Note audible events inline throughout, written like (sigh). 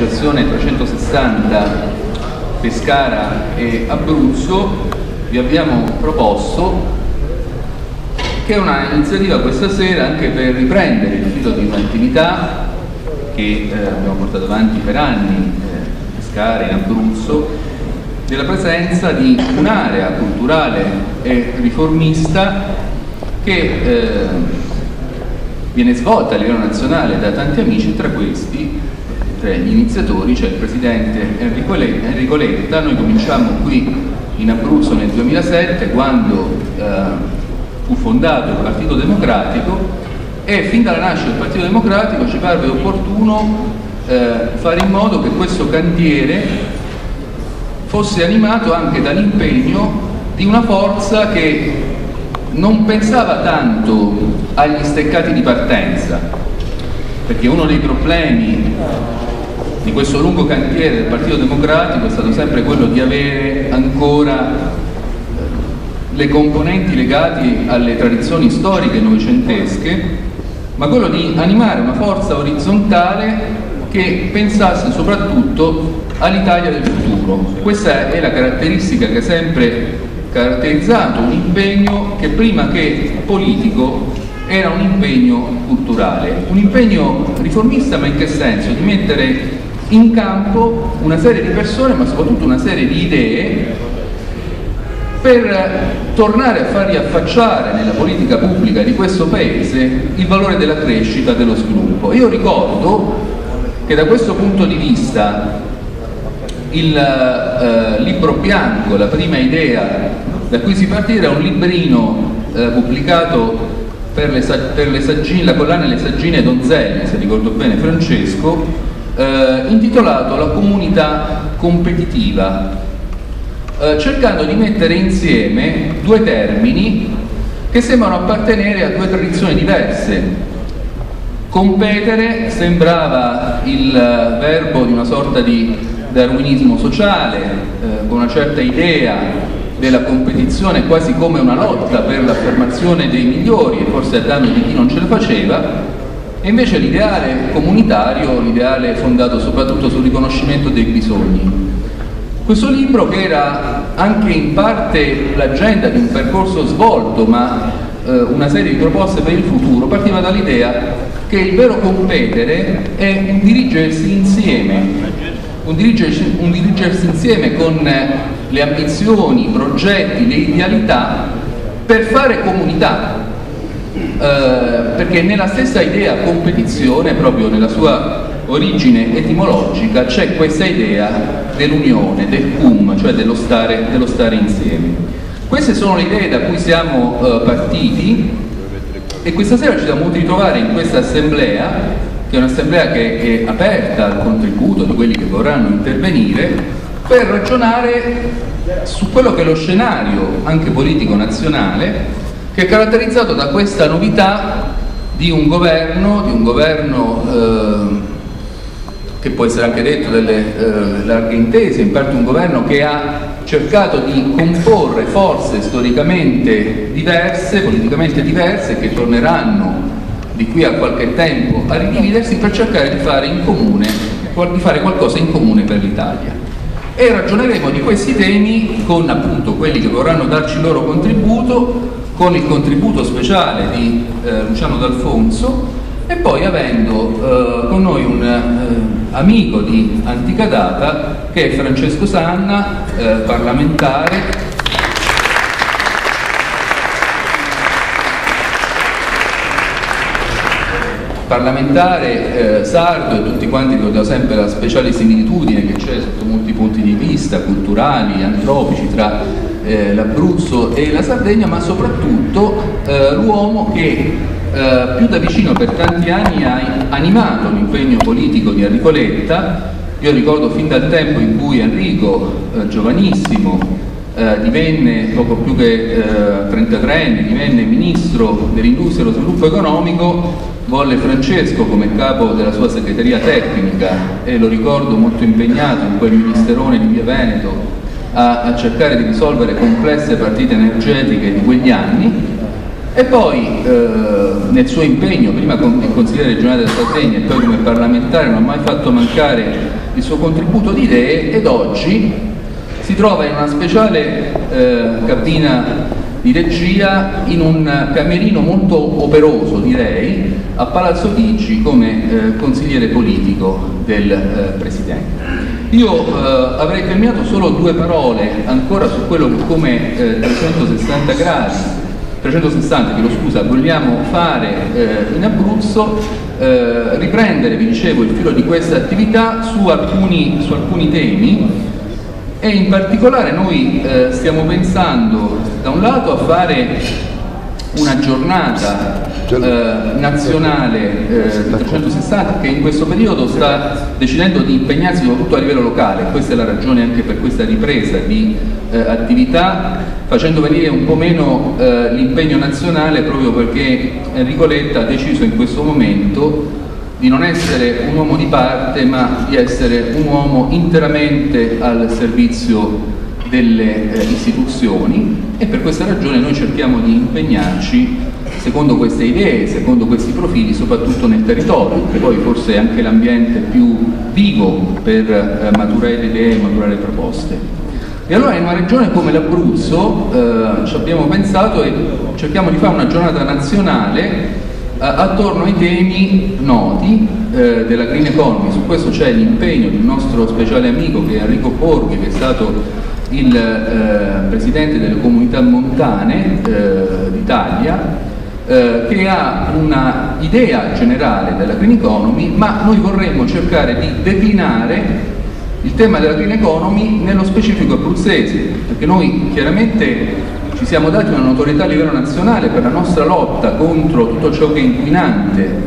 l'associazione 360 Pescara e Abruzzo vi abbiamo proposto che è un'iniziativa questa sera anche per riprendere il filo di un'attività che eh, abbiamo portato avanti per anni eh, Pescara e Abruzzo della presenza di un'area culturale e riformista che eh, viene svolta a livello nazionale da tanti amici, tra questi, gli iniziatori, c'è il presidente Enrico Letta, noi cominciamo qui in Abruzzo nel 2007 quando eh, fu fondato il Partito Democratico e fin dalla nascita del Partito Democratico ci parve opportuno eh, fare in modo che questo cantiere fosse animato anche dall'impegno di una forza che non pensava tanto agli steccati di partenza, perché uno dei problemi di questo lungo cantiere del Partito Democratico è stato sempre quello di avere ancora eh, le componenti legate alle tradizioni storiche novecentesche, ma quello di animare una forza orizzontale che pensasse soprattutto all'Italia del futuro. Questa è la caratteristica che ha sempre caratterizzato un impegno che prima che politico era un impegno culturale, un impegno riformista ma in che senso? Di mettere in campo una serie di persone ma soprattutto una serie di idee per tornare a far riaffacciare nella politica pubblica di questo Paese il valore della crescita, dello sviluppo. Io ricordo che da questo punto di vista il eh, libro bianco, la prima idea da cui si partì era un librino eh, pubblicato per, le, per le saggine, la collana Le Saggine Donzelle, se ricordo bene Francesco, eh, intitolato La comunità competitiva, eh, cercando di mettere insieme due termini che sembrano appartenere a due tradizioni diverse, Competere sembrava il verbo di una sorta di darwinismo sociale, eh, con una certa idea della competizione quasi come una lotta per l'affermazione dei migliori e forse a danno di chi non ce la faceva, e invece l'ideale comunitario, l'ideale fondato soprattutto sul riconoscimento dei bisogni. Questo libro, che era anche in parte l'agenda di un percorso svolto, ma eh, una serie di proposte per il futuro, partiva dall'idea che il vero competere è un dirigersi insieme, un dirigersi, un dirigersi insieme con le ambizioni, i progetti, le idealità per fare comunità. Eh, perché nella stessa idea competizione, proprio nella sua origine etimologica, c'è questa idea dell'unione, del cum, cioè dello stare, dello stare insieme. Queste sono le idee da cui siamo eh, partiti e questa sera ci siamo voluti ritrovare in questa assemblea, che è un'assemblea che è aperta al contributo di quelli che vorranno intervenire, per ragionare su quello che è lo scenario anche politico nazionale che è caratterizzato da questa novità di un governo, di un governo eh, che può essere anche detto delle eh, larghe intese, in parte un governo che ha cercato di comporre forze storicamente diverse, politicamente diverse, che torneranno di qui a qualche tempo a ridividersi per cercare di fare, comune, di fare qualcosa in comune per l'Italia. E ragioneremo di questi temi con appunto quelli che vorranno darci il loro contributo, con il contributo speciale di eh, Luciano D'Alfonso e poi avendo eh, con noi un eh, amico di antica data che è Francesco Sanna, eh, parlamentare. parlamentare eh, sardo e tutti quanti ricordiamo sempre la speciale similitudine che c'è sotto molti punti di vista culturali, antropici tra eh, l'Abruzzo e la Sardegna, ma soprattutto eh, l'uomo che eh, più da vicino per tanti anni ha animato l'impegno politico di Enrico Letta. Io ricordo fin dal tempo in cui Enrico, eh, giovanissimo, eh, divenne poco più che 33 eh, anni, divenne ministro dell'industria e dello sviluppo economico, volle Francesco come capo della sua segreteria tecnica e lo ricordo molto impegnato in quel ministerone di Via Veneto a, a cercare di risolvere complesse partite energetiche di quegli anni E poi eh, nel suo impegno, prima come consigliere regionale della Sardegna e poi come parlamentare, non ha mai fatto mancare il suo contributo di idee ed oggi si trova in una speciale eh, cabina di regia in un camerino molto operoso direi a Palazzo Chigi come eh, consigliere politico del eh, Presidente. Io eh, avrei terminato solo due parole ancora su quello che come 360 gradi 360, chiedo scusa, vogliamo fare eh, in Abruzzo, eh, riprendere, vi dicevo, il filo di questa attività su alcuni, su alcuni temi e in particolare noi eh, stiamo pensando da un lato a fare una giornata eh, nazionale eh, 360 che in questo periodo sta decidendo di impegnarsi soprattutto a livello locale, questa è la ragione anche per questa ripresa di eh, attività, facendo venire un po' meno eh, l'impegno nazionale proprio perché Enrico Letta ha deciso in questo momento di non essere un uomo di parte ma di essere un uomo interamente al servizio delle eh, istituzioni e per questa ragione noi cerchiamo di impegnarci secondo queste idee, secondo questi profili, soprattutto nel territorio, che poi forse è anche l'ambiente più vivo per eh, maturare le idee e maturare le proposte. E allora in una regione come l'Abruzzo eh, ci abbiamo pensato e cerchiamo di fare una giornata nazionale eh, attorno ai temi noti eh, della green economy. Su questo c'è l'impegno di un nostro speciale amico che è Enrico Borghi, che è stato il eh, presidente delle comunità montane eh, d'Italia, eh, che ha una idea generale della green economy, ma noi vorremmo cercare di declinare il tema della green economy nello specifico abruzzese, perché noi chiaramente ci siamo dati una notorietà a livello nazionale per la nostra lotta contro tutto ciò che è inquinante,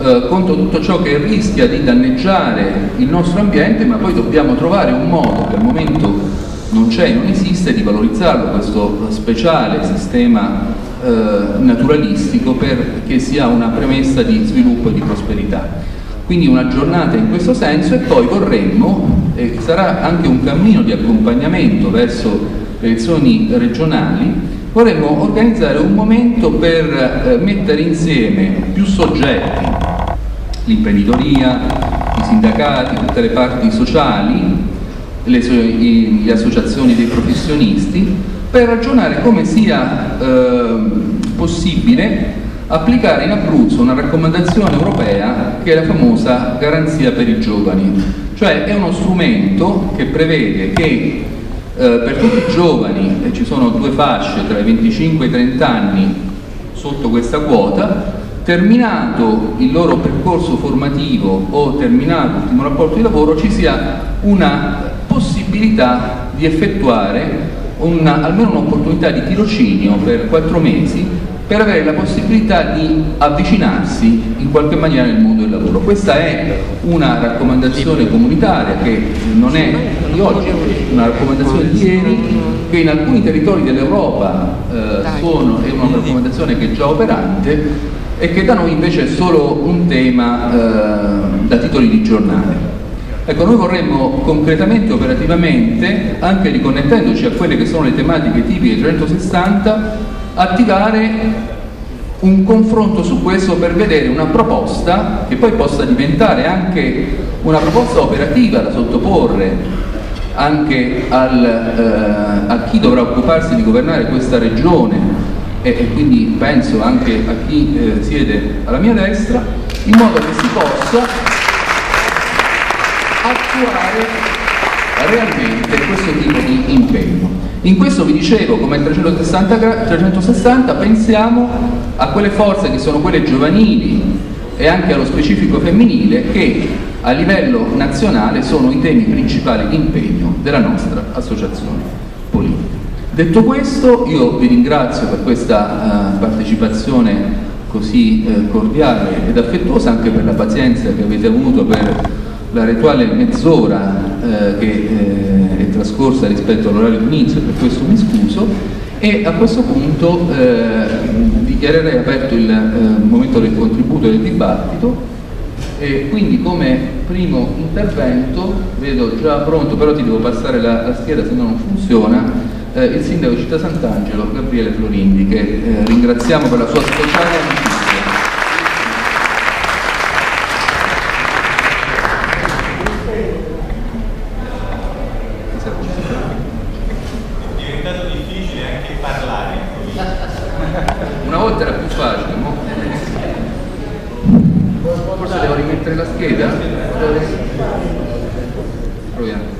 eh, contro tutto ciò che rischia di danneggiare il nostro ambiente, ma poi dobbiamo trovare un modo che al momento non c'è, non esiste, di valorizzarlo questo speciale sistema eh, naturalistico perché sia una premessa di sviluppo e di prosperità. Quindi una giornata in questo senso e poi vorremmo, e sarà anche un cammino di accompagnamento verso le elezioni regionali, vorremmo organizzare un momento per eh, mettere insieme più soggetti, l'imprenditoria, i sindacati, tutte le parti sociali, le, le associazioni dei professionisti per ragionare come sia eh, possibile applicare in Abruzzo una raccomandazione europea che è la famosa garanzia per i giovani, cioè è uno strumento che prevede che eh, per tutti i giovani, e ci sono due fasce tra i 25 e i 30 anni sotto questa quota, terminato il loro percorso formativo o terminato l'ultimo rapporto di lavoro ci sia una possibilità di effettuare una, almeno un'opportunità di tirocinio per quattro mesi per avere la possibilità di avvicinarsi in qualche maniera nel mondo del lavoro. Questa è una raccomandazione comunitaria che non è di oggi, è una raccomandazione di ieri, che in alcuni territori dell'Europa eh, sono, è una raccomandazione che è già operante e che da noi invece è solo un tema eh, da titoli di giornale. Ecco, noi vorremmo concretamente, operativamente, anche riconnettendoci a quelle che sono le tematiche tipiche 360, attivare un confronto su questo per vedere una proposta che poi possa diventare anche una proposta operativa da sottoporre anche al, eh, a chi dovrà occuparsi di governare questa regione. E, e quindi penso anche a chi eh, siede alla mia destra, in modo che si possa attuare realmente questo tipo di impegno. In questo vi dicevo, come 360, 360 pensiamo a quelle forze che sono quelle giovanili e anche allo specifico femminile che a livello nazionale sono i temi principali di impegno della nostra associazione politica. Detto questo, io vi ringrazio per questa uh, partecipazione così uh, cordiale ed affettuosa, anche per la pazienza che avete avuto per la rituale mezz'ora eh, che eh, è trascorsa rispetto all'orario di inizio, per questo mi scuso, e a questo punto eh, dichiarerei aperto il eh, momento del contributo e del dibattito e quindi come primo intervento, vedo già pronto, però ti devo passare la, la scheda se no non funziona, eh, il sindaco di Città Sant'Angelo Gabriele Florindi che ringraziamo per la sua speciale amicizia. È diventato difficile anche parlare. Una volta era più facile, mo? Forse devo rimettere la scheda? Proviamo.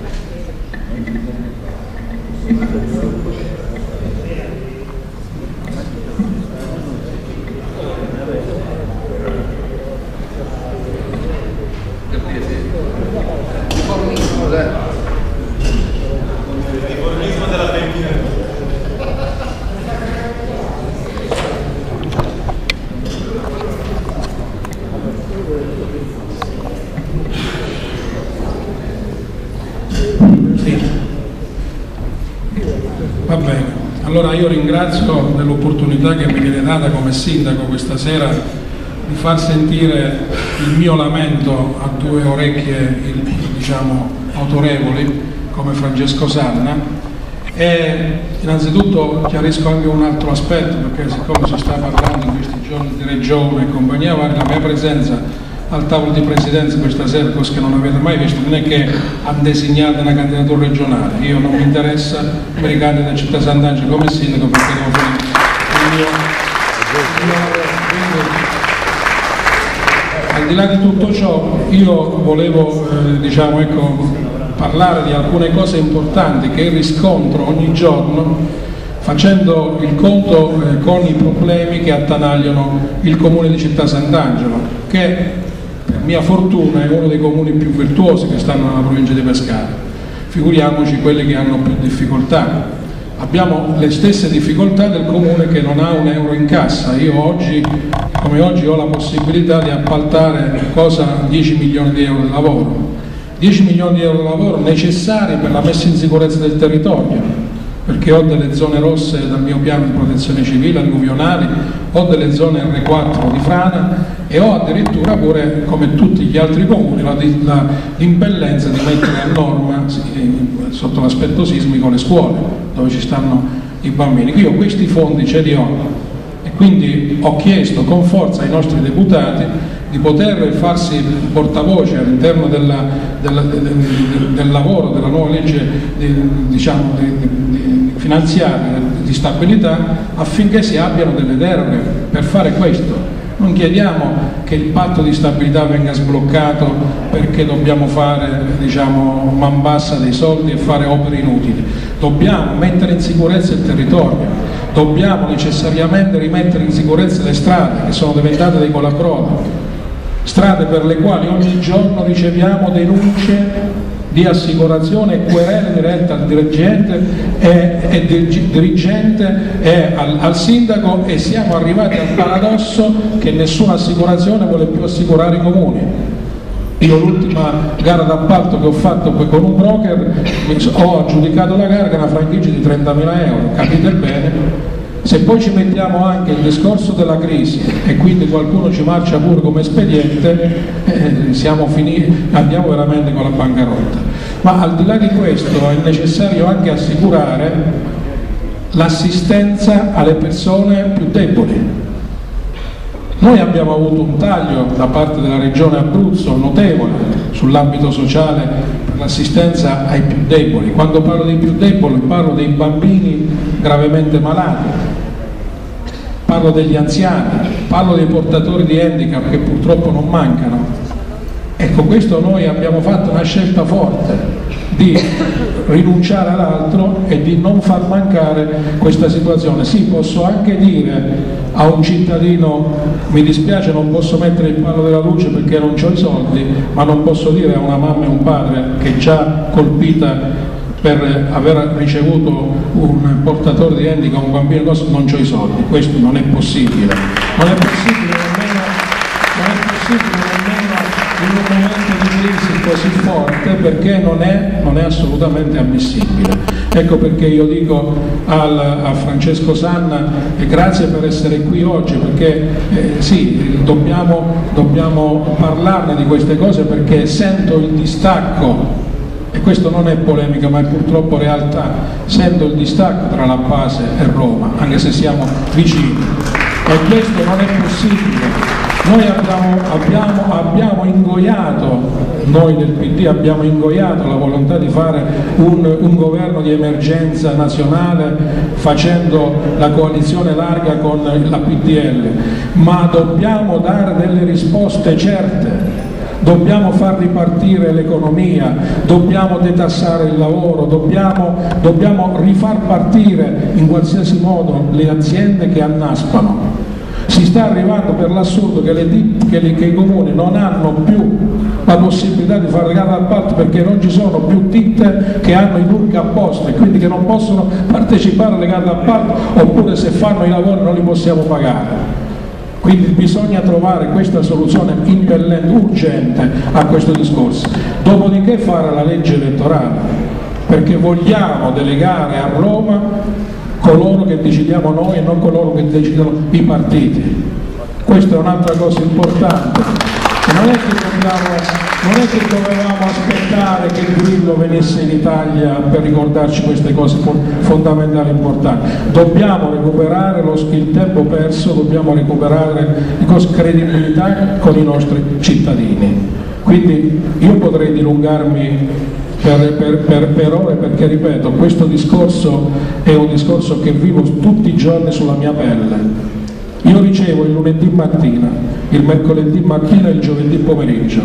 Gabriele, riformismo, dai. Il riformismo della Pechina. Sì. Va bene, allora io ringrazio dell'opportunità che mi viene data come sindaco questa sera di far sentire il mio lamento a due orecchie diciamo, autorevoli come Francesco Sanna e innanzitutto chiarisco anche un altro aspetto perché siccome si sta parlando in questi giorni di regione e compagnia varia, la mia presenza al tavolo di presidenza questa sera, cosa che non avete mai visto, non è che ha designato una candidatura regionale, io non mi interessa, mi ricandido a Città Sant'Angelo come sindaco perché devo fare il mio, il mio al di là di tutto ciò, io volevo eh, diciamo, ecco, parlare di alcune cose importanti che riscontro ogni giorno facendo il conto eh, con i problemi che attanagliano il comune di Città Sant'Angelo, che per mia fortuna è uno dei comuni più virtuosi che stanno nella provincia di Pescara. Figuriamoci quelli che hanno più difficoltà. Abbiamo le stesse difficoltà del comune che non ha un euro in cassa. Io oggi, come oggi, ho la possibilità di appaltare cosa 10 milioni di euro di lavoro. 10 milioni di euro di lavoro necessari per la messa in sicurezza del territorio, perché ho delle zone rosse dal mio piano di protezione civile, alluvionali, ho delle zone R4 di frana e ho addirittura pure, come tutti gli altri comuni, l'impellenza di mettere a norma sotto l'aspetto sismico le scuole dove ci stanno i bambini. Io questi fondi ce li ho e quindi ho chiesto con forza ai nostri deputati di poter farsi portavoce all'interno del, del, lavoro della nuova legge diciamo, finanziaria di stabilità affinché si abbiano delle deroghe per fare questo. Non chiediamo che il patto di stabilità venga sbloccato perché dobbiamo fare diciamo, man bassa dei soldi e fare opere inutili. Dobbiamo mettere in sicurezza il territorio, dobbiamo necessariamente rimettere in sicurezza le strade che sono diventate dei colabrodo, strade per le quali ogni giorno riceviamo denunce di assicurazione e querele dirette al dirigente e, e dirigente e al, al, sindaco e siamo arrivati al paradosso che nessuna assicurazione vuole più assicurare i comuni. Io l'ultima gara d'appalto che ho fatto con un broker ho aggiudicato la gara che una franchigia di 30.000 euro, capite bene? Se poi ci mettiamo anche il discorso della crisi e quindi qualcuno ci marcia pure come espediente, eh, finiti, andiamo veramente con la bancarotta. Ma al di là di questo è necessario anche assicurare l'assistenza alle persone più deboli. Noi abbiamo avuto un taglio da parte della Regione Abruzzo notevole sull'ambito sociale l'assistenza ai più deboli. Quando parlo dei più deboli parlo dei bambini gravemente malati, parlo degli anziani, parlo dei portatori di handicap che purtroppo non mancano. Ecco, questo noi abbiamo fatto una scelta forte di rinunciare all'altro e di non far mancare questa situazione. Sì, posso anche dire a un cittadino mi dispiace non posso mettere il palo della luce perché non ho i soldi, ma non posso dire a una mamma e un padre che già colpita per aver ricevuto un portatore di handicap, un bambino non ho i soldi, questo non è possibile. Non è possibile nemmeno, non è possibile nemmeno in un momento così forte perché non è, non è assolutamente ammissibile. Ecco perché io dico al, a Francesco Sanna eh, grazie per essere qui oggi perché eh, sì, dobbiamo, dobbiamo parlarne di queste cose perché sento il distacco e questo non è polemica ma è purtroppo realtà, sento il distacco tra la base e Roma, anche se siamo vicini e questo non è possibile. Noi abbiamo, abbiamo, abbiamo, ingoiato, noi del PD abbiamo ingoiato la volontà di fare un, un, governo di emergenza nazionale facendo la coalizione larga con la PDL, ma dobbiamo dare delle risposte certe dobbiamo far ripartire l'economia, dobbiamo detassare il lavoro, dobbiamo, dobbiamo rifar partire in qualsiasi modo le aziende che annaspano. Si sta arrivando per l'assurdo che, che, che, i comuni non hanno più la possibilità di fare gara d'appalto perché non ci sono più ditte che hanno i numeri apposta e quindi che non possono partecipare alle gare d'appalto oppure se fanno i lavori non li possiamo pagare. Quindi bisogna trovare questa soluzione impellente, urgente a questo discorso. Dopodiché fare la legge elettorale, perché vogliamo delegare a Roma coloro che decidiamo noi e non coloro che decidono i partiti. Questa è un'altra cosa importante. Non è, dobbiamo, non è, che dovevamo aspettare che Grillo venisse in Italia per ricordarci queste cose fondamentali e importanti. Dobbiamo recuperare lo, il tempo perso, dobbiamo recuperare credibilità con i nostri cittadini. Quindi io potrei dilungarmi per, per, per, per, ore perché ripeto, questo discorso è un discorso che vivo tutti i giorni sulla mia pelle. Io ricevo il lunedì mattina, il mercoledì mattina e il giovedì pomeriggio,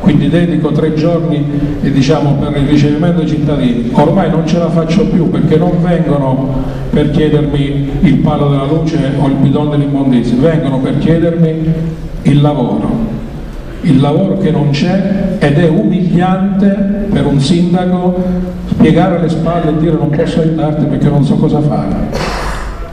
quindi dedico tre giorni diciamo, per il ricevimento dei cittadini. Ormai non ce la faccio più perché non vengono per chiedermi il palo della luce o il bidone dell'immondizia, vengono per chiedermi il lavoro il lavoro che non c'è ed è umiliante per un sindaco piegare le spalle e dire non posso aiutarti perché non so cosa fare.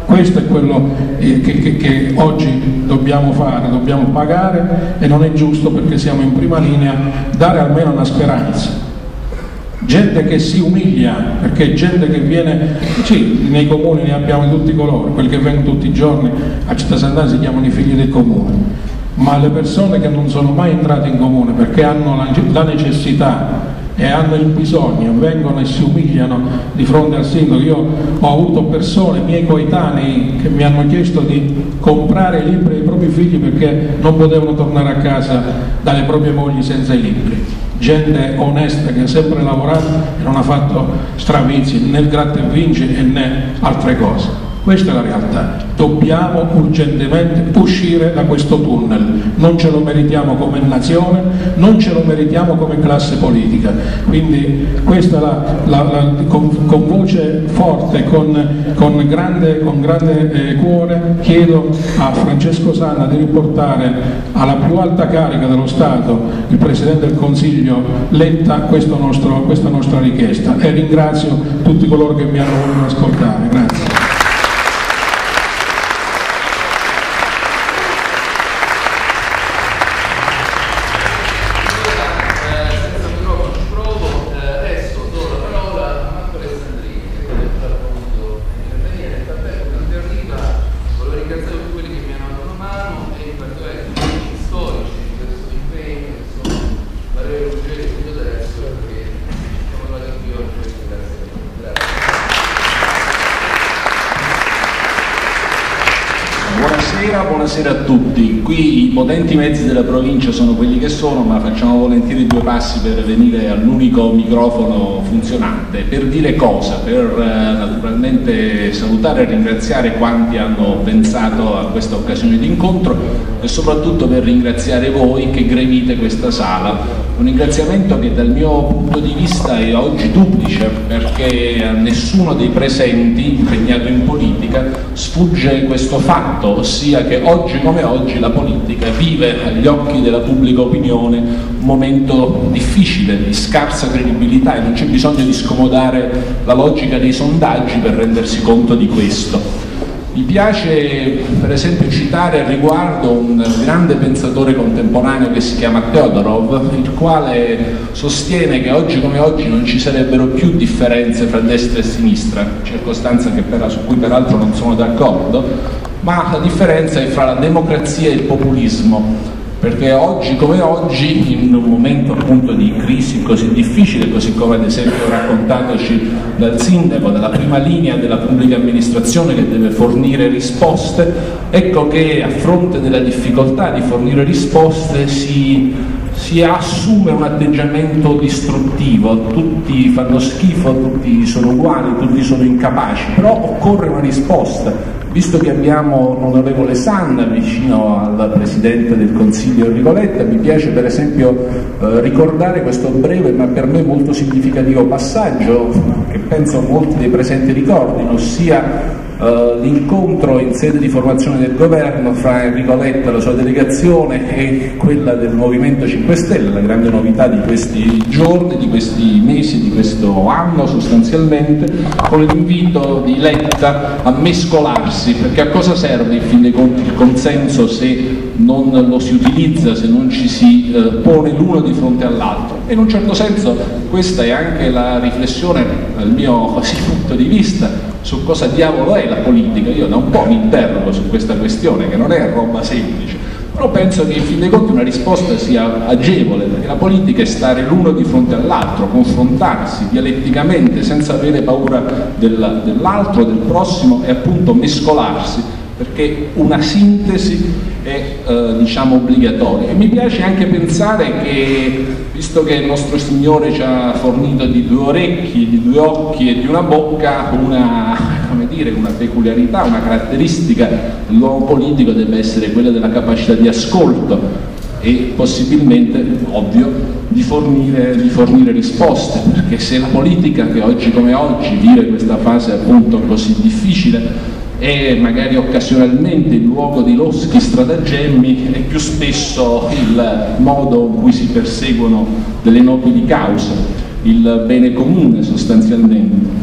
Questo è quello eh, che, che, che, oggi dobbiamo fare, dobbiamo pagare e non è giusto perché siamo in prima linea dare almeno una speranza. Gente che si umilia, perché gente che viene, sì, nei comuni ne abbiamo di tutti colori, quelli che vengono tutti i giorni a Città Sant'Anna si chiamano i figli del comune, ma le persone che non sono mai entrate in comune perché hanno la necessità e hanno il bisogno, vengono e si umiliano di fronte al sindaco. Io ho avuto persone, miei coetanei, che mi hanno chiesto di comprare i libri ai propri figli perché non potevano tornare a casa dalle proprie mogli senza i libri. Gente onesta che ha sempre lavorato e non ha fatto stravizi né gratta e vinci né altre cose. Questa è la realtà. Dobbiamo urgentemente uscire da questo tunnel. Non ce lo meritiamo come nazione, non ce lo meritiamo come classe politica. Quindi questa la, la, la, con, con, voce forte, con, con grande, con grande eh, cuore, chiedo a Francesco Sanna di riportare alla più alta carica dello Stato, il Presidente del Consiglio Letta, nostro, questa nostra richiesta e ringrazio tutti coloro che mi hanno voluto ascoltare. Grazie. buonasera a tutti. Qui i potenti mezzi della provincia sono quelli che sono, ma facciamo volentieri due passi per venire all'unico microfono funzionante. Per dire cosa? Per eh, naturalmente salutare e ringraziare quanti hanno pensato a questa occasione di incontro e soprattutto per ringraziare voi che gremite questa sala. Un ringraziamento che dal mio punto di vista è oggi duplice perché a nessuno dei presenti impegnato in politica sfugge questo fatto, ossia che oggi come oggi la politica vive agli occhi della pubblica opinione un momento difficile, di scarsa credibilità e non c'è bisogno di scomodare la logica dei sondaggi per rendersi conto di questo. Mi piace per esempio citare al riguardo un grande pensatore contemporaneo che si chiama Teodorov, il quale sostiene che oggi come oggi non ci sarebbero più differenze fra destra e sinistra, circostanza per, su cui peraltro non sono d'accordo, ma la differenza è fra la democrazia e il populismo perché oggi come oggi, in un momento appunto di crisi così difficile, così come ad esempio raccontatoci dal sindaco, dalla prima linea della pubblica amministrazione che deve fornire risposte, ecco che a fronte della difficoltà di fornire risposte si, si assume un atteggiamento distruttivo, tutti fanno schifo, tutti sono uguali, tutti sono incapaci, però occorre una risposta Visto che abbiamo l'onorevole Sanna vicino al Presidente del Consiglio Enrico Letta, mi piace per esempio eh, ricordare questo breve ma per me molto significativo passaggio che penso molti dei presenti ricordino, ossia Uh, l'incontro in sede di formazione del governo fra Enrico Letta la sua delegazione e quella del Movimento 5 Stelle, la grande novità di questi giorni, di questi mesi, di questo anno sostanzialmente, con l'invito di Letta a mescolarsi, perché a cosa serve in fin dei conti il consenso se non lo si utilizza, se non ci si uh, pone l'uno di fronte all'altro? E in un certo senso questa è anche la riflessione, dal mio (laughs) punto di vista, su cosa diavolo è la politica, io da un po' mi interrogo su questa questione che non è roba semplice, però penso che in fin dei conti una risposta sia agevole, perché la politica è stare l'uno di fronte all'altro, confrontarsi dialetticamente senza avere paura del, dell'altro, del prossimo e appunto mescolarsi, perché una sintesi è eh, diciamo obbligatoria. E mi piace anche pensare che, visto che il nostro Signore ci ha fornito di due orecchi, di due occhi e di una bocca, una, (laughs) dire, una peculiarità, una caratteristica dell'uomo politico deve essere quella della capacità di ascolto e possibilmente, ovvio, di fornire, di fornire, risposte, perché se la politica che oggi come oggi vive questa fase appunto così difficile è magari occasionalmente il luogo di loschi stratagemmi e più spesso il modo in cui si perseguono delle nobili cause, il bene comune sostanzialmente.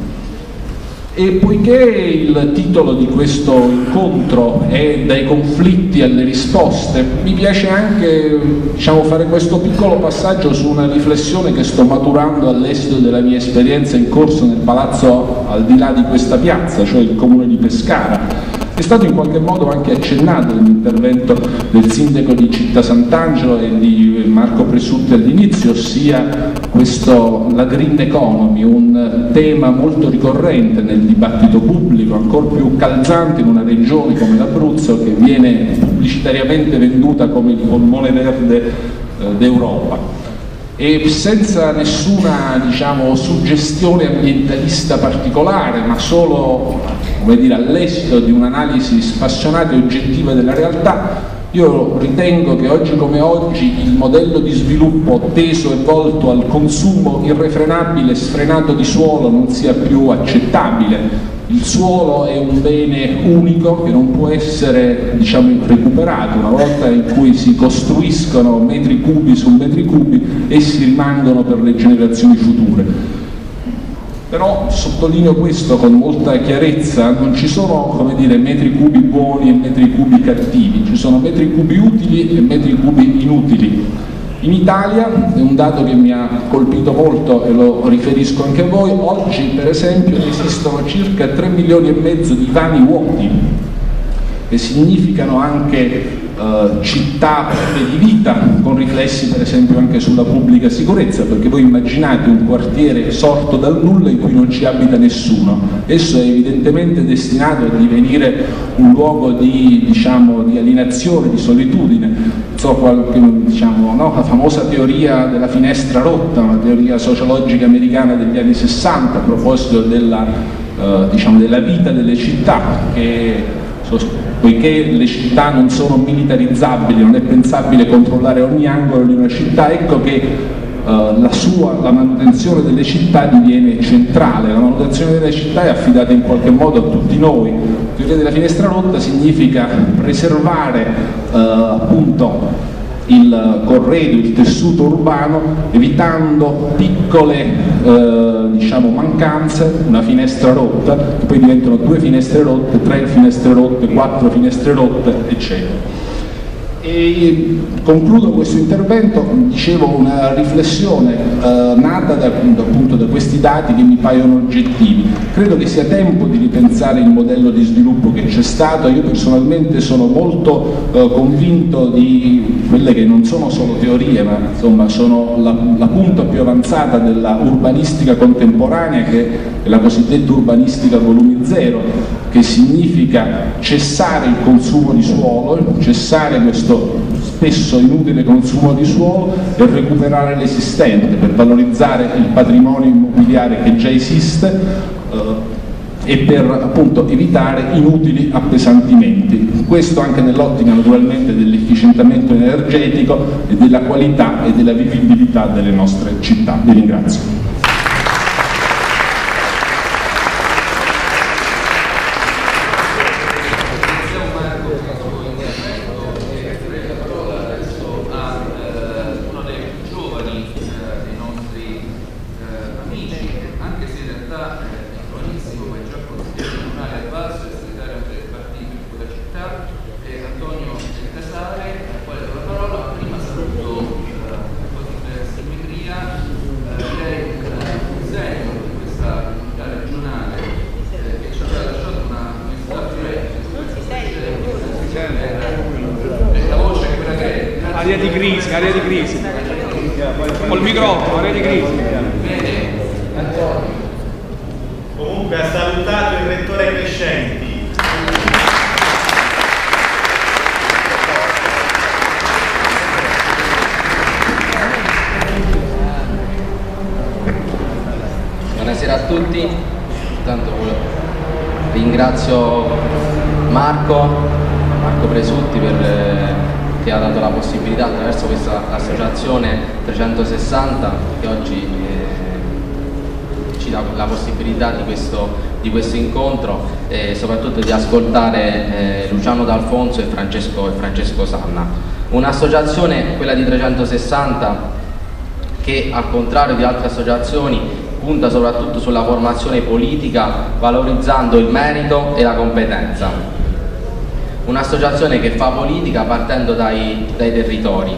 E poiché il titolo di questo incontro è Dai conflitti alle risposte, mi piace anche diciamo, fare questo piccolo passaggio su una riflessione che sto maturando all'esito della mia esperienza in corso nel palazzo al di là di questa piazza, cioè il comune di Pescara. È stato in qualche modo anche accennato nell'intervento del sindaco di Città Sant'Angelo e di Marco Presutti all'inizio, ossia questo, la green economy, un tema molto ricorrente nel dibattito pubblico, ancora più calzante in una regione come l'Abruzzo che viene pubblicitariamente venduta come il polmone verde eh, d'Europa. E senza nessuna diciamo, suggestione ambientalista particolare, ma solo all'esito di un'analisi spassionata e oggettiva della realtà, io ritengo che oggi come oggi il modello di sviluppo teso e volto al consumo irrefrenabile e sfrenato di suolo non sia più accettabile, il suolo è un bene unico che non può essere diciamo, recuperato, una volta in cui si costruiscono metri cubi su metri cubi, essi rimangono per le generazioni future. Però sottolineo questo con molta chiarezza, non ci sono dire, metri cubi buoni e metri cubi cattivi, ci sono metri cubi utili e metri cubi inutili. In Italia, è un dato che mi ha colpito molto e lo riferisco anche a voi, oggi per esempio esistono circa 3 milioni e mezzo di vani vuoti, che significano anche Uh, città di vita con riflessi per esempio anche sulla pubblica sicurezza perché voi immaginate un quartiere sorto dal nulla in cui non ci abita nessuno esso è evidentemente destinato a divenire un luogo di, diciamo, di alienazione, di solitudine so, qualche, diciamo, no? la famosa teoria della finestra rotta una teoria sociologica americana degli anni 60 a proposito della, uh, diciamo, della vita delle città che poiché le città non sono militarizzabili, non è pensabile controllare ogni angolo di una città, ecco che uh, la, sua, la manutenzione delle città diviene centrale, la manutenzione delle città è affidata in qualche modo a tutti noi. Teoria della finestra rotta significa preservare uh, appunto il corredo, il tessuto urbano, evitando piccole eh, diciamo, mancanze, una finestra rotta, poi diventano due finestre rotte, tre finestre rotte, quattro finestre rotte, eccetera. E concludo questo intervento, dicevo, una riflessione eh, nata da, appunto, da questi dati che mi paiono oggettivi. Credo che sia tempo di ripensare il modello di sviluppo che c'è stato, io personalmente sono molto eh, convinto di quelle che non sono solo teorie, ma insomma sono la, la punta più avanzata della urbanistica contemporanea che è la cosiddetta urbanistica volumi zero, che significa cessare il consumo di suolo, cessare questo spesso inutile consumo di suolo e recuperare l'esistente per valorizzare il patrimonio immobiliare che già esiste eh, e per appunto evitare inutili appesantimenti. Questo anche nell'ottica naturalmente dell'efficientamento energetico e della qualità e della vivibilità delle nostre città. Vi ringrazio. aria di crisi, aria di crisi. Col microfono, aria di crisi. Comunque ha salutato il rettore Crescenti. Buonasera a tutti, Tanto ringrazio Marco, Marco Presutti per eh, ascoltare eh, Luciano D'Alfonso e Francesco, e Francesco Sanna. Un'associazione, quella di 360, che al contrario di altre associazioni punta soprattutto sulla formazione politica valorizzando il merito e la competenza. Un'associazione che fa politica partendo dai, dai territori.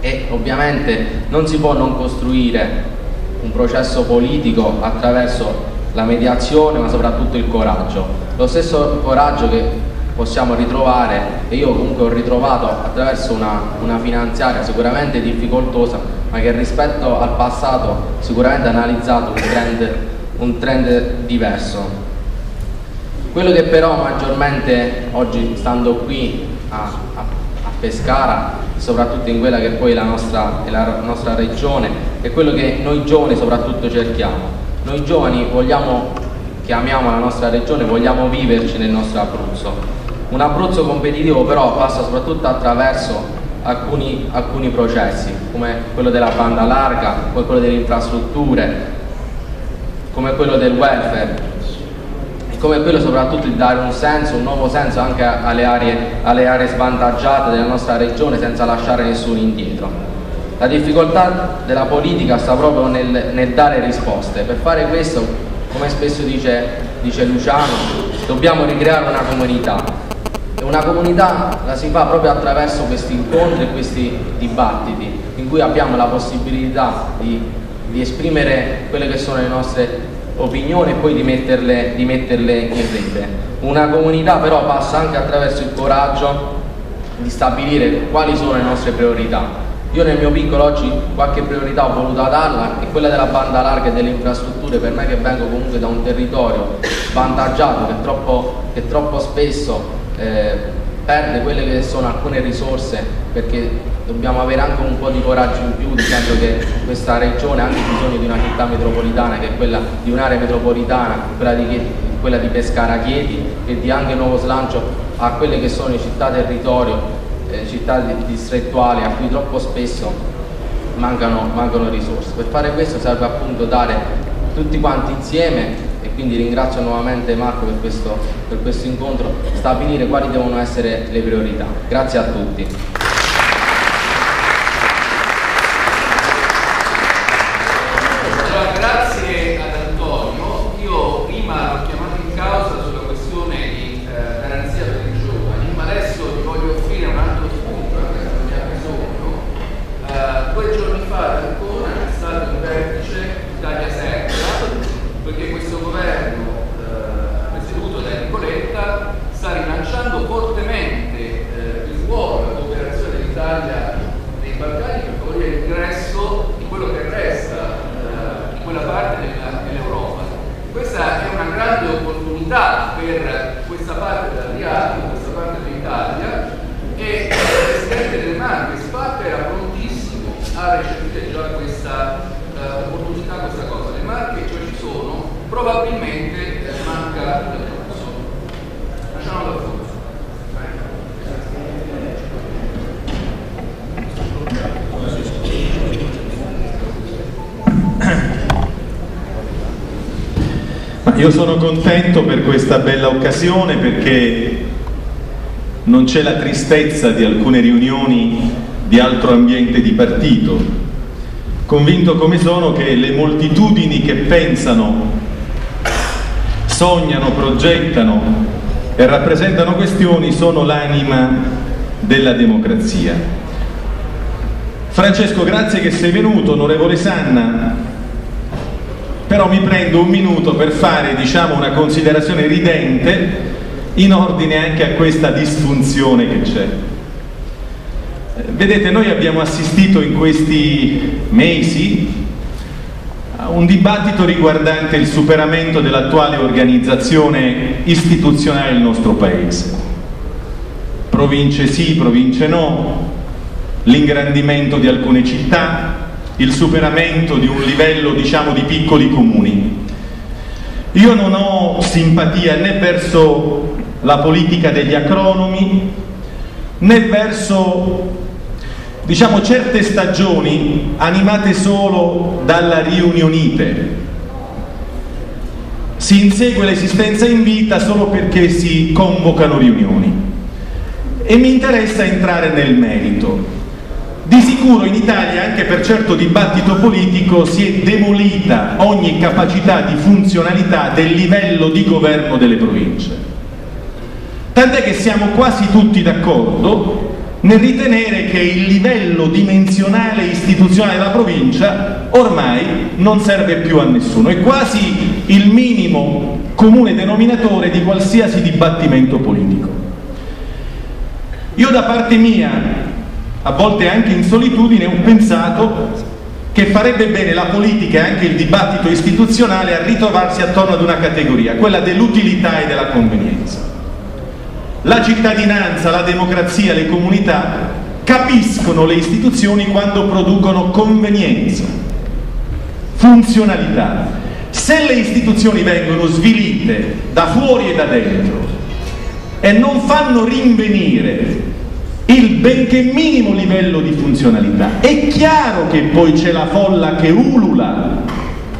E ovviamente non si può non costruire un processo politico attraverso la mediazione ma soprattutto il coraggio. Lo stesso coraggio che possiamo ritrovare e io comunque ho ritrovato attraverso una, una, finanziaria sicuramente difficoltosa ma che rispetto al passato sicuramente ha analizzato un trend, un trend diverso quello che però maggiormente oggi stando qui a, a, a Pescara soprattutto in quella che poi è la nostra, è la nostra regione è quello che noi giovani soprattutto cerchiamo noi giovani vogliamo che amiamo la nostra regione, vogliamo viverci nel nostro Abruzzo. Un Abruzzo competitivo però passa soprattutto attraverso alcuni, alcuni processi, come quello della banda larga, come quello delle infrastrutture, come quello del welfare, come quello soprattutto di dare un senso, un nuovo senso anche alle aree, alle aree svantaggiate della nostra regione senza lasciare nessuno indietro. La difficoltà della politica sta proprio nel, nel dare risposte. Per fare questo come spesso dice, dice Luciano, dobbiamo ricreare una comunità. E una comunità la si fa proprio attraverso questi incontri e questi dibattiti, in cui abbiamo la possibilità di, di esprimere quelle che sono le nostre opinioni e poi di metterle, di metterle in rete. Una comunità però passa anche attraverso il coraggio di stabilire quali sono le nostre priorità io nel mio piccolo oggi qualche priorità ho voluto darla è quella della banda larga e delle infrastrutture, per me che vengo comunque da un territorio svantaggiato che troppo, che troppo spesso eh, perde quelle che sono alcune risorse perché dobbiamo avere anche un po' di coraggio in più dicendo che questa regione ha anche bisogno di una città metropolitana che è quella di un'area metropolitana, quella di, quella di Pescara Chieti e di anche nuovo slancio a quelle che sono le città territorio eh, città distrettuali a cui troppo spesso mancano, mancano risorse. Per fare questo serve appunto dare tutti quanti insieme quindi ringrazio nuovamente Marco per questo, per questo incontro, stabilire quali devono essere le priorità. Grazie a tutti. voglio offrire un altro grande opportunità per questa parte dell'Adriatico, questa parte dell'Italia e il Presidente del Marche Spappa era prontissimo a recepire già questa uh, opportunità, questa cosa. Le Marche cioè ci sono, probabilmente eh, manca l'Abruzzo. Lasciamo l'Abruzzo. Io sono contento per questa bella occasione perché non c'è la tristezza di alcune riunioni di altro ambiente di partito, convinto come sono che le moltitudini che pensano, sognano, progettano e rappresentano questioni sono l'anima della democrazia. Francesco, grazie che sei venuto, onorevole Sanna, però mi prendo un minuto per fare diciamo, una considerazione ridente in ordine anche a questa disfunzione che c'è. Vedete, noi abbiamo assistito in questi mesi a un dibattito riguardante il superamento dell'attuale organizzazione istituzionale del nostro Paese. Province sì, province no, l'ingrandimento di alcune città, il superamento di un livello diciamo di piccoli comuni. Io non ho simpatia né verso la politica degli acronomi né verso diciamo certe stagioni animate solo dalla riunionite. Si insegue l'esistenza in vita solo perché si convocano riunioni. E mi interessa entrare nel merito. Di sicuro in Italia, anche per certo dibattito politico, si è demolita ogni capacità di funzionalità del livello di governo delle province. Tant'è che siamo quasi tutti d'accordo nel ritenere che il livello dimensionale istituzionale della provincia ormai non serve più a nessuno, è quasi il minimo comune denominatore di qualsiasi dibattimento politico. Io da parte mia a volte anche in solitudine, ho pensato che farebbe bene la politica e anche il dibattito istituzionale a ritrovarsi attorno ad una categoria, quella dell'utilità e della convenienza. La cittadinanza, la democrazia, le comunità capiscono le istituzioni quando producono convenienza, funzionalità. Se le istituzioni vengono svilite da fuori e da dentro e non fanno rinvenire il benché minimo livello di funzionalità. È chiaro che poi c'è la folla che ulula,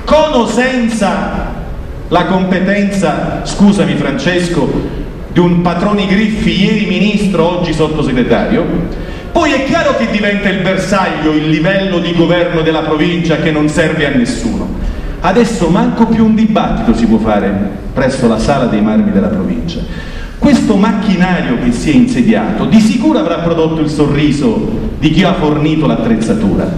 con o senza la competenza, scusami Francesco, di un patroni griffi, ieri ministro, oggi sottosegretario, poi è chiaro che diventa il bersaglio il livello di governo della provincia che non serve a nessuno. Adesso manco più un dibattito si può fare presso la sala dei marmi della provincia questo macchinario che si è insediato di sicuro avrà prodotto il sorriso di chi ha fornito l'attrezzatura.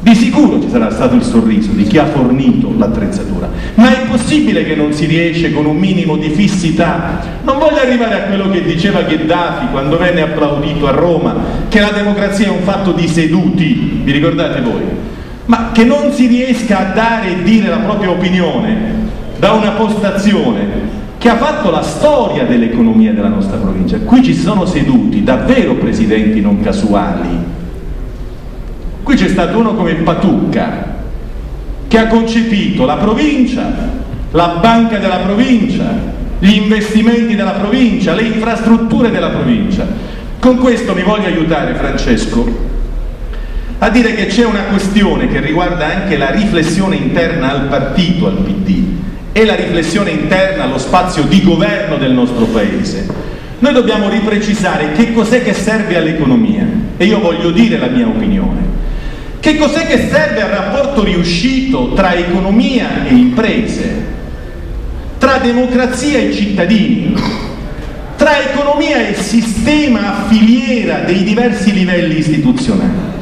Di sicuro ci sarà stato il sorriso di chi ha fornito l'attrezzatura, ma è possibile che non si riesce con un minimo di fissità? Non voglio arrivare a quello che diceva Gheddafi quando venne applaudito a Roma, che la democrazia è un fatto di seduti, vi ricordate voi? Ma che non si riesca a dare e dire la propria opinione da una postazione che ha fatto la storia dell'economia della nostra provincia. Qui ci sono seduti davvero presidenti non casuali. Qui c'è stato uno come Patucca, che ha concepito la provincia, la banca della provincia, gli investimenti della provincia, le infrastrutture della provincia. Con questo mi voglio aiutare, Francesco, a dire che c'è una questione che riguarda anche la riflessione interna al partito, al PD e la riflessione interna, lo spazio di governo del nostro Paese, noi dobbiamo riprecisare che cos'è che serve all'economia e io voglio dire la mia opinione. Che cos'è che serve al rapporto riuscito tra economia e imprese, tra democrazia e cittadini, tra economia e sistema a filiera dei diversi livelli istituzionali?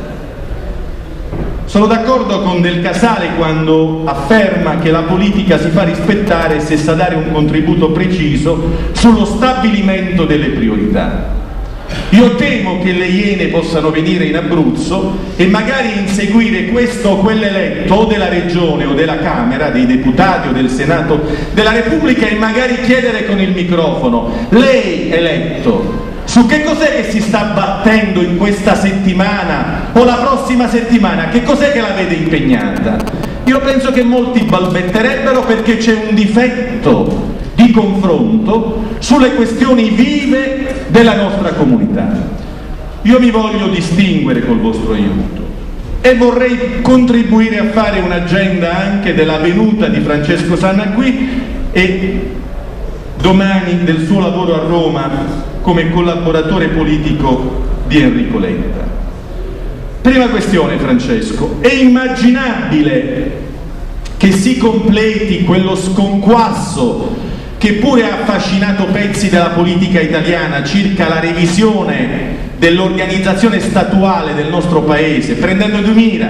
Sono d'accordo con Del Casale quando afferma che la politica si fa rispettare se sa dare un contributo preciso sullo stabilimento delle priorità. Io temo che le Iene possano venire in Abruzzo e magari inseguire questo o quell'eletto o della Regione o della Camera, dei deputati o del Senato della Repubblica e magari chiedere con il microfono, lei eletto, su che cos'è che si sta battendo in questa settimana o la prossima settimana? Che cos'è che la vede impegnata? Io penso che molti balbetterebbero perché c'è un difetto di confronto sulle questioni vive della nostra comunità. Io mi voglio distinguere col vostro aiuto e vorrei contribuire a fare un'agenda anche della venuta di Francesco Sanna qui e domani del suo lavoro a Roma come collaboratore politico di Enrico Letta. Prima questione Francesco, è immaginabile che si completi quello sconquasso che pure ha affascinato pezzi della politica italiana circa la revisione dell'organizzazione statuale del nostro paese, prendendo di mira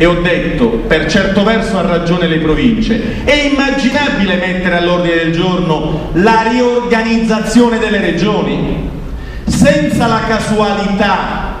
e ho detto, per certo verso ha ragione le province, è immaginabile mettere all'ordine del giorno la riorganizzazione delle regioni, senza la casualità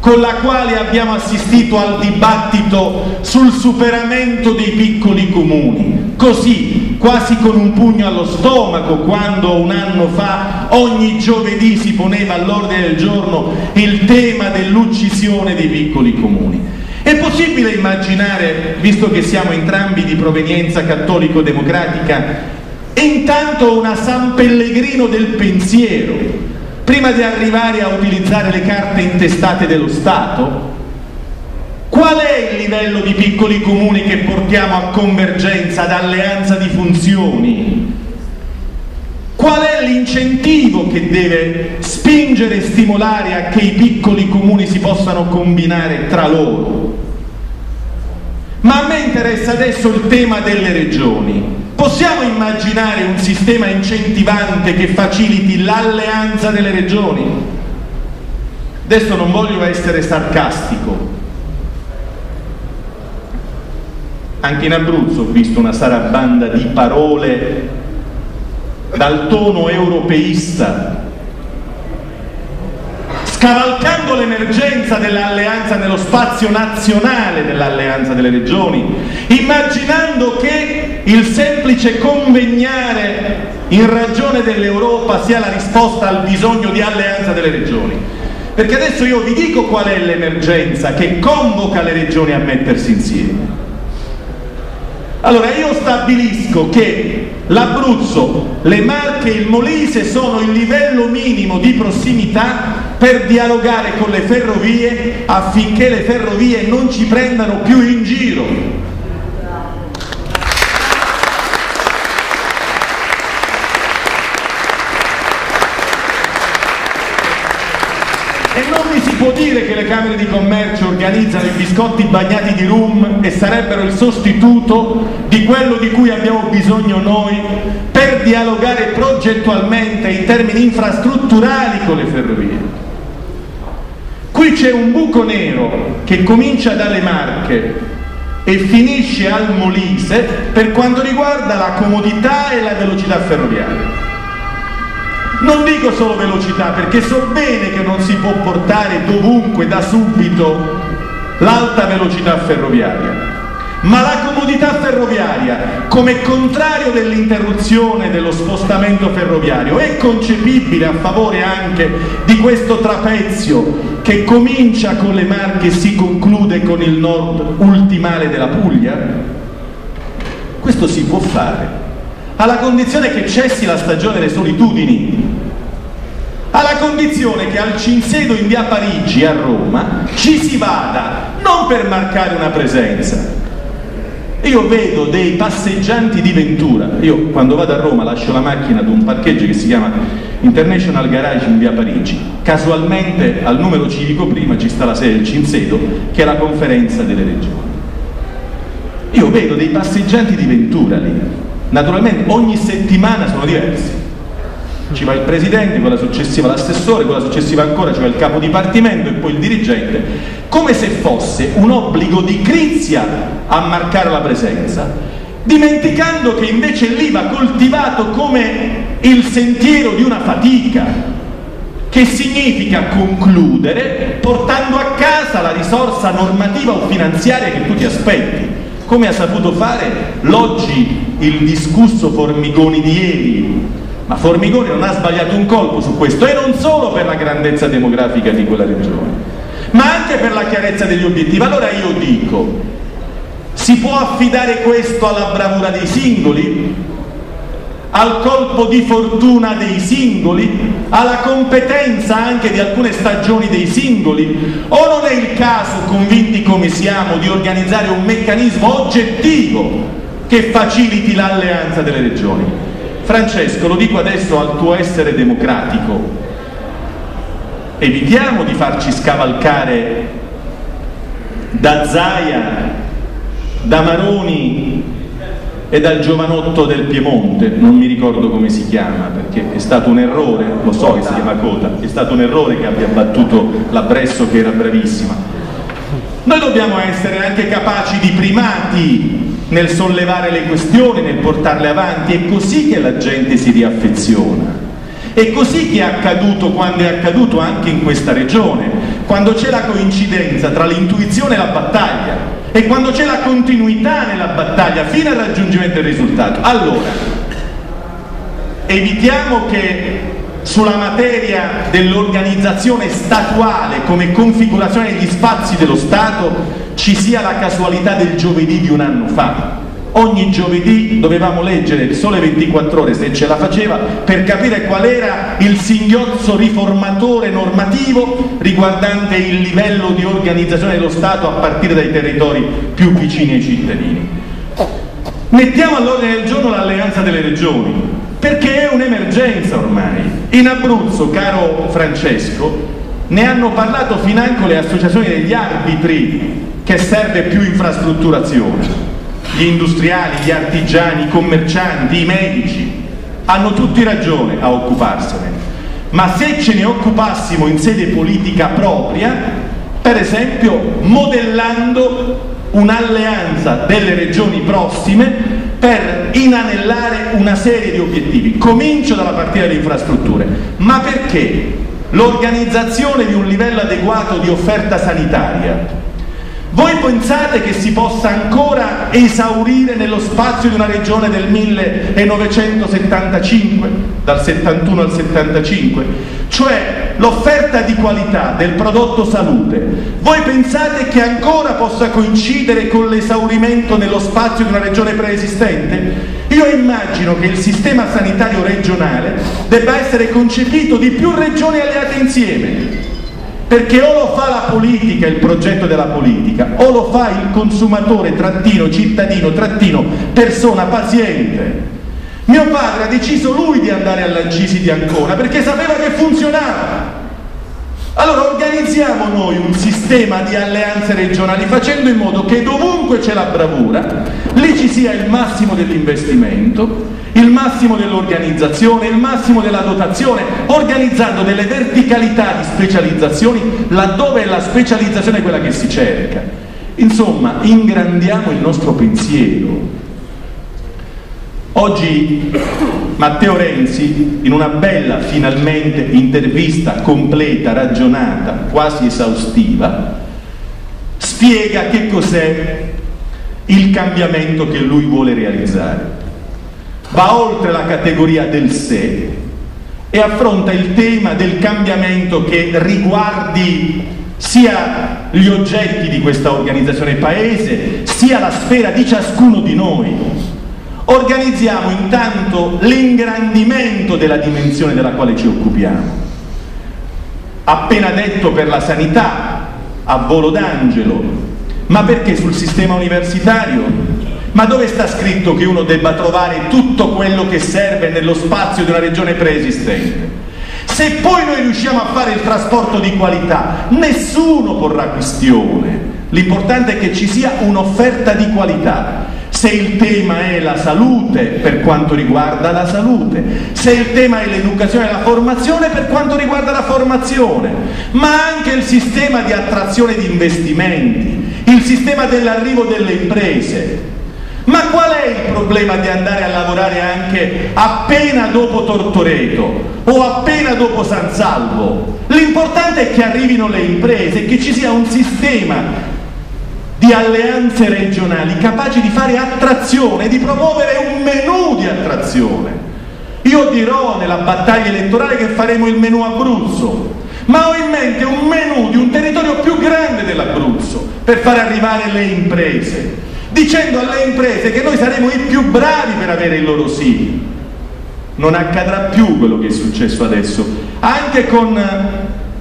con la quale abbiamo assistito al dibattito sul superamento dei piccoli comuni, così quasi con un pugno allo stomaco quando un anno fa ogni giovedì si poneva all'ordine del giorno il tema dell'uccisione dei piccoli comuni. È possibile immaginare, visto che siamo entrambi di provenienza cattolico-democratica, intanto una San Pellegrino del pensiero, prima di arrivare a utilizzare le carte intestate dello Stato? Qual è il livello di piccoli comuni che portiamo a convergenza, ad alleanza di funzioni? Qual è l'incentivo che deve spingere e stimolare a che i piccoli comuni si possano combinare tra loro? Ma a me interessa adesso il tema delle regioni. Possiamo immaginare un sistema incentivante che faciliti l'alleanza delle regioni? Adesso non voglio essere sarcastico. Anche in Abruzzo ho visto una sarabanda di parole dal tono europeista scavalcando l'emergenza dell'alleanza nello spazio nazionale dell'alleanza delle regioni, immaginando che il semplice convegnare in ragione dell'Europa sia la risposta al bisogno di alleanza delle regioni. Perché adesso io vi dico qual è l'emergenza che convoca le regioni a mettersi insieme. Allora io stabilisco che l'Abruzzo, le Marche e il Molise sono il livello minimo di prossimità per dialogare con le ferrovie affinché le ferrovie non ci prendano più in giro. E non mi si può dire che le camere di commercio organizzano i biscotti bagnati di rum e sarebbero il sostituto di quello di cui abbiamo bisogno noi per dialogare progettualmente in termini infrastrutturali con le ferrovie. Qui c'è un buco nero che comincia dalle Marche e finisce al Molise per quanto riguarda la comodità e la velocità ferroviaria. Non dico solo velocità perché so bene che non si può portare dovunque da subito l'alta velocità ferroviaria, ma la comodità ferroviaria come contrario dell'interruzione dello spostamento ferroviario è concepibile a favore anche di questo trapezio che comincia con le Marche e si conclude con il nord ultimale della Puglia? Questo si può fare alla condizione che cessi la stagione delle solitudini, alla condizione che al Cinsedo in via Parigi a Roma ci si vada non per marcare una presenza. Io vedo dei passeggianti di Ventura, io quando vado a Roma lascio la macchina ad un parcheggio che si chiama International Garage in via Parigi, casualmente al numero civico prima ci sta la sede del Cinsedo che è la conferenza delle regioni. Io vedo dei passeggianti di Ventura lì, Naturalmente ogni settimana sono diversi. Ci va il presidente, quella successiva l'assessore, quella successiva ancora ci va il capo dipartimento e poi il dirigente, come se fosse un obbligo di crizia a marcare la presenza, dimenticando che invece lì va coltivato come il sentiero di una fatica, che significa concludere portando a casa la risorsa normativa o finanziaria che tu ti aspetti, come ha saputo fare l'oggi il discusso Formigoni di ieri. Ma Formigoni non ha sbagliato un colpo su questo e non solo per la grandezza demografica di quella regione, ma anche per la chiarezza degli obiettivi. Allora io dico, si può affidare questo alla bravura dei singoli? al colpo di fortuna dei singoli, alla competenza anche di alcune stagioni dei singoli? O non è il caso, convinti come siamo, di organizzare un meccanismo oggettivo che faciliti l'alleanza delle regioni? Francesco, lo dico adesso al tuo essere democratico, evitiamo di farci scavalcare da Zaia, da Maroni e dal giovanotto del Piemonte, non mi ricordo come si chiama, perché è stato un errore, lo so che si chiama Cota, è stato un errore che abbia battuto la Bresso che era bravissima. Noi dobbiamo essere anche capaci di primati nel sollevare le questioni, nel portarle avanti, è così che la gente si riaffeziona. È così che è accaduto quando è accaduto anche in questa regione, quando c'è la coincidenza tra l'intuizione e la battaglia, e quando c'è la continuità nella battaglia fino al raggiungimento del risultato. Allora, evitiamo che sulla materia dell'organizzazione statuale come configurazione degli spazi dello Stato ci sia la casualità del giovedì di un anno fa ogni giovedì dovevamo leggere il Sole 24 ore se ce la faceva per capire qual era il singhiozzo riformatore normativo riguardante il livello di organizzazione dello Stato a partire dai territori più vicini ai cittadini. Mettiamo all'ordine del giorno l'alleanza delle regioni, perché è un'emergenza ormai. In Abruzzo, caro Francesco, ne hanno parlato financo le associazioni degli arbitri che serve più infrastrutturazione gli industriali, gli artigiani, i commercianti, i medici, hanno tutti ragione a occuparsene. Ma se ce ne occupassimo in sede politica propria, per esempio modellando un'alleanza delle regioni prossime per inanellare una serie di obiettivi. Comincio dalla partita delle infrastrutture. Ma perché l'organizzazione di un livello adeguato di offerta sanitaria voi pensate che si possa ancora esaurire nello spazio di una regione del 1975, dal 71 al 75? Cioè l'offerta di qualità del prodotto salute, voi pensate che ancora possa coincidere con l'esaurimento nello spazio di una regione preesistente? Io immagino che il sistema sanitario regionale debba essere concepito di più regioni alleate insieme, perché o lo fa la politica, il progetto della politica, o lo fa il consumatore, trattino, cittadino, trattino, persona, paziente. Mio padre ha deciso lui di andare alla Gisi di Ancona perché sapeva che funzionava. Allora organizziamo noi un sistema di alleanze regionali facendo in modo che dovunque c'è la bravura, lì ci sia il massimo dell'investimento, il massimo dell'organizzazione, il massimo della dotazione, organizzando delle verticalità di specializzazioni laddove è la specializzazione quella che si cerca. Insomma, ingrandiamo il nostro pensiero. Oggi Matteo Renzi, in una bella, finalmente, intervista completa, ragionata, quasi esaustiva, spiega che cos'è il cambiamento che lui vuole realizzare va oltre la categoria del sé e affronta il tema del cambiamento che riguardi sia gli oggetti di questa organizzazione paese, sia la sfera di ciascuno di noi. Organizziamo intanto l'ingrandimento della dimensione della quale ci occupiamo. Appena detto per la sanità, a volo d'angelo, ma perché sul sistema universitario ma dove sta scritto che uno debba trovare tutto quello che serve nello spazio di una regione preesistente? Se poi noi riusciamo a fare il trasporto di qualità, nessuno porrà questione. L'importante è che ci sia un'offerta di qualità. Se il tema è la salute per quanto riguarda la salute, se il tema è l'educazione e la formazione per quanto riguarda la formazione, ma anche il sistema di attrazione di investimenti, il sistema dell'arrivo delle imprese, ma qual è il problema di andare a lavorare anche appena dopo Tortoreto o appena dopo San Salvo? L'importante è che arrivino le imprese, che ci sia un sistema di alleanze regionali capaci di fare attrazione, di promuovere un menù di attrazione. Io dirò nella battaglia elettorale che faremo il menù Abruzzo, ma ho in mente un menù di un territorio più grande dell'Abruzzo per far arrivare le imprese, dicendo alle imprese che noi saremo i più bravi per avere il loro sì. Non accadrà più quello che è successo adesso, anche con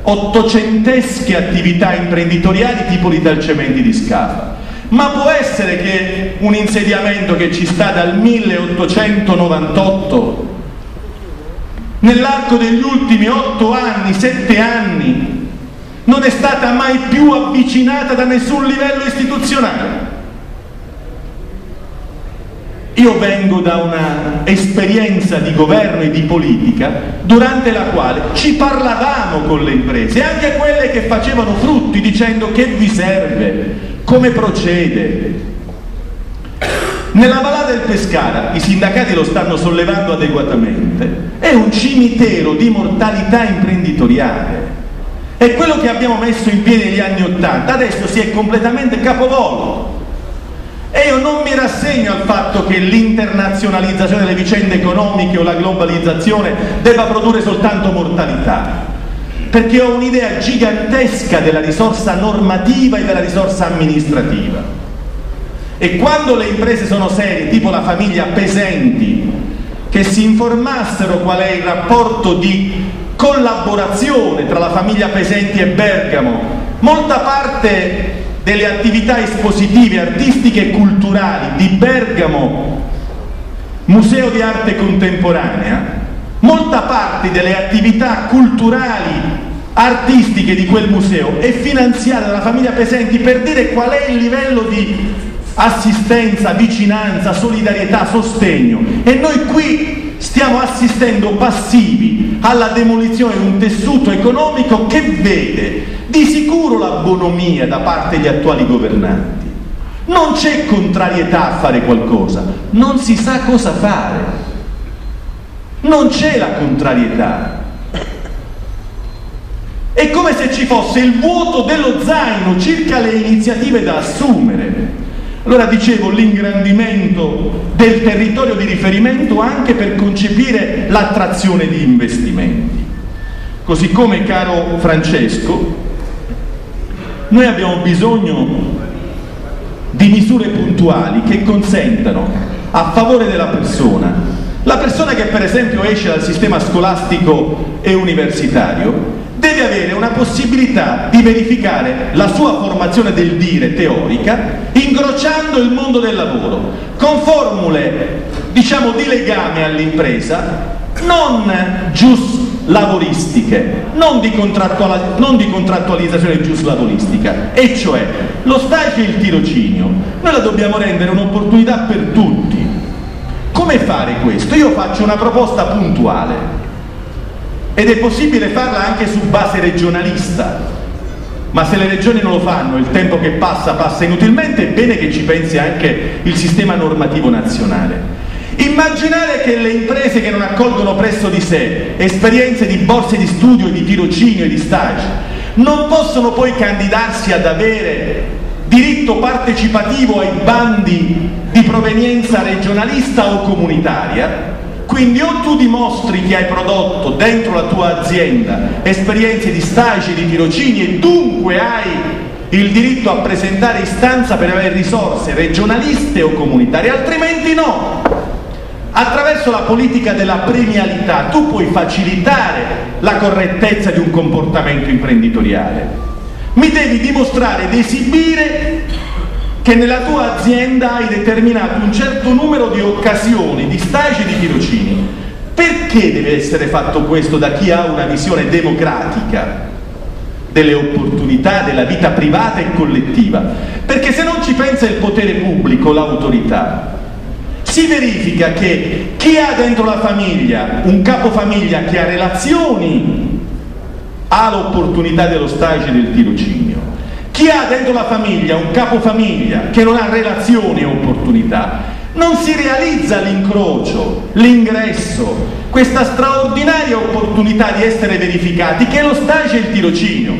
ottocentesche attività imprenditoriali tipo l'Italcementi di Scafa. Ma può essere che un insediamento che ci sta dal 1898 nell'arco degli ultimi otto anni, sette anni, non è stata mai più avvicinata da nessun livello istituzionale. Io vengo da una esperienza di governo e di politica durante la quale ci parlavamo con le imprese, anche quelle che facevano frutti, dicendo che vi serve, come procede. Nella Valà del Pescara, i sindacati lo stanno sollevando adeguatamente, è un cimitero di mortalità imprenditoriale. È quello che abbiamo messo in piedi negli anni Ottanta, adesso si è completamente capovolto. E io non mi rassegno al fatto che l'internazionalizzazione delle vicende economiche o la globalizzazione debba produrre soltanto mortalità, perché ho un'idea gigantesca della risorsa normativa e della risorsa amministrativa. E quando le imprese sono serie, tipo la famiglia Pesenti, che si informassero qual è il rapporto di collaborazione tra la famiglia Pesenti e Bergamo, molta parte delle attività espositive, artistiche e culturali di Bergamo, Museo di Arte Contemporanea, molta parte delle attività culturali, artistiche di quel museo è finanziata dalla famiglia Pesenti per dire qual è il livello di assistenza, vicinanza, solidarietà, sostegno. E noi qui stiamo assistendo passivi alla demolizione di un tessuto economico che vede di sicuro la bonomia da parte degli attuali governanti. Non c'è contrarietà a fare qualcosa, non si sa cosa fare. Non c'è la contrarietà. È come se ci fosse il vuoto dello zaino circa le iniziative da assumere. Allora dicevo l'ingrandimento del territorio di riferimento anche per concepire l'attrazione di investimenti. Così come, caro Francesco, noi abbiamo bisogno di misure puntuali che consentano a favore della persona, la persona che per esempio esce dal sistema scolastico e universitario, deve avere una possibilità di verificare la sua formazione del dire teorica incrociando il mondo del lavoro con formule diciamo di legame all'impresa non giusto lavoristiche, non di, non di contrattualizzazione giusto lavoristica, e cioè lo stage e il tirocinio, noi la dobbiamo rendere un'opportunità per tutti. Come fare questo? Io faccio una proposta puntuale ed è possibile farla anche su base regionalista, ma se le regioni non lo fanno, il tempo che passa passa inutilmente, è bene che ci pensi anche il sistema normativo nazionale. Immaginare che le imprese che non accolgono presso di sé esperienze di borse di studio, di tirocinio e di stage non possono poi candidarsi ad avere diritto partecipativo ai bandi di provenienza regionalista o comunitaria, quindi o tu dimostri che hai prodotto dentro la tua azienda esperienze di stage, di tirocini e dunque hai il diritto a presentare istanza per avere risorse regionaliste o comunitarie, altrimenti no. Attraverso la politica della premialità tu puoi facilitare la correttezza di un comportamento imprenditoriale. Mi devi dimostrare ed esibire che nella tua azienda hai determinato un certo numero di occasioni, di stage e di tirocini. Perché deve essere fatto questo da chi ha una visione democratica delle opportunità della vita privata e collettiva? Perché se non ci pensa il potere pubblico, l'autorità, si verifica che chi ha dentro la famiglia un capofamiglia che ha relazioni ha l'opportunità dello stage del tirocinio. Chi ha dentro la famiglia un capofamiglia che non ha relazioni e opportunità non si realizza l'incrocio, l'ingresso, questa straordinaria opportunità di essere verificati che è lo stage e il tirocinio.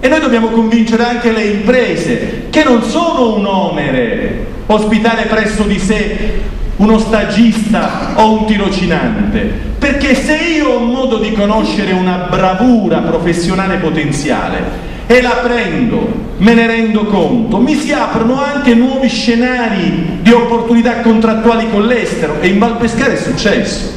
E noi dobbiamo convincere anche le imprese che non sono un onere ospitare presso di sé uno stagista o un tirocinante, perché se io ho modo di conoscere una bravura professionale potenziale e la prendo, me ne rendo conto, mi si aprono anche nuovi scenari di opportunità contrattuali con l'estero e in Valpescara è successo.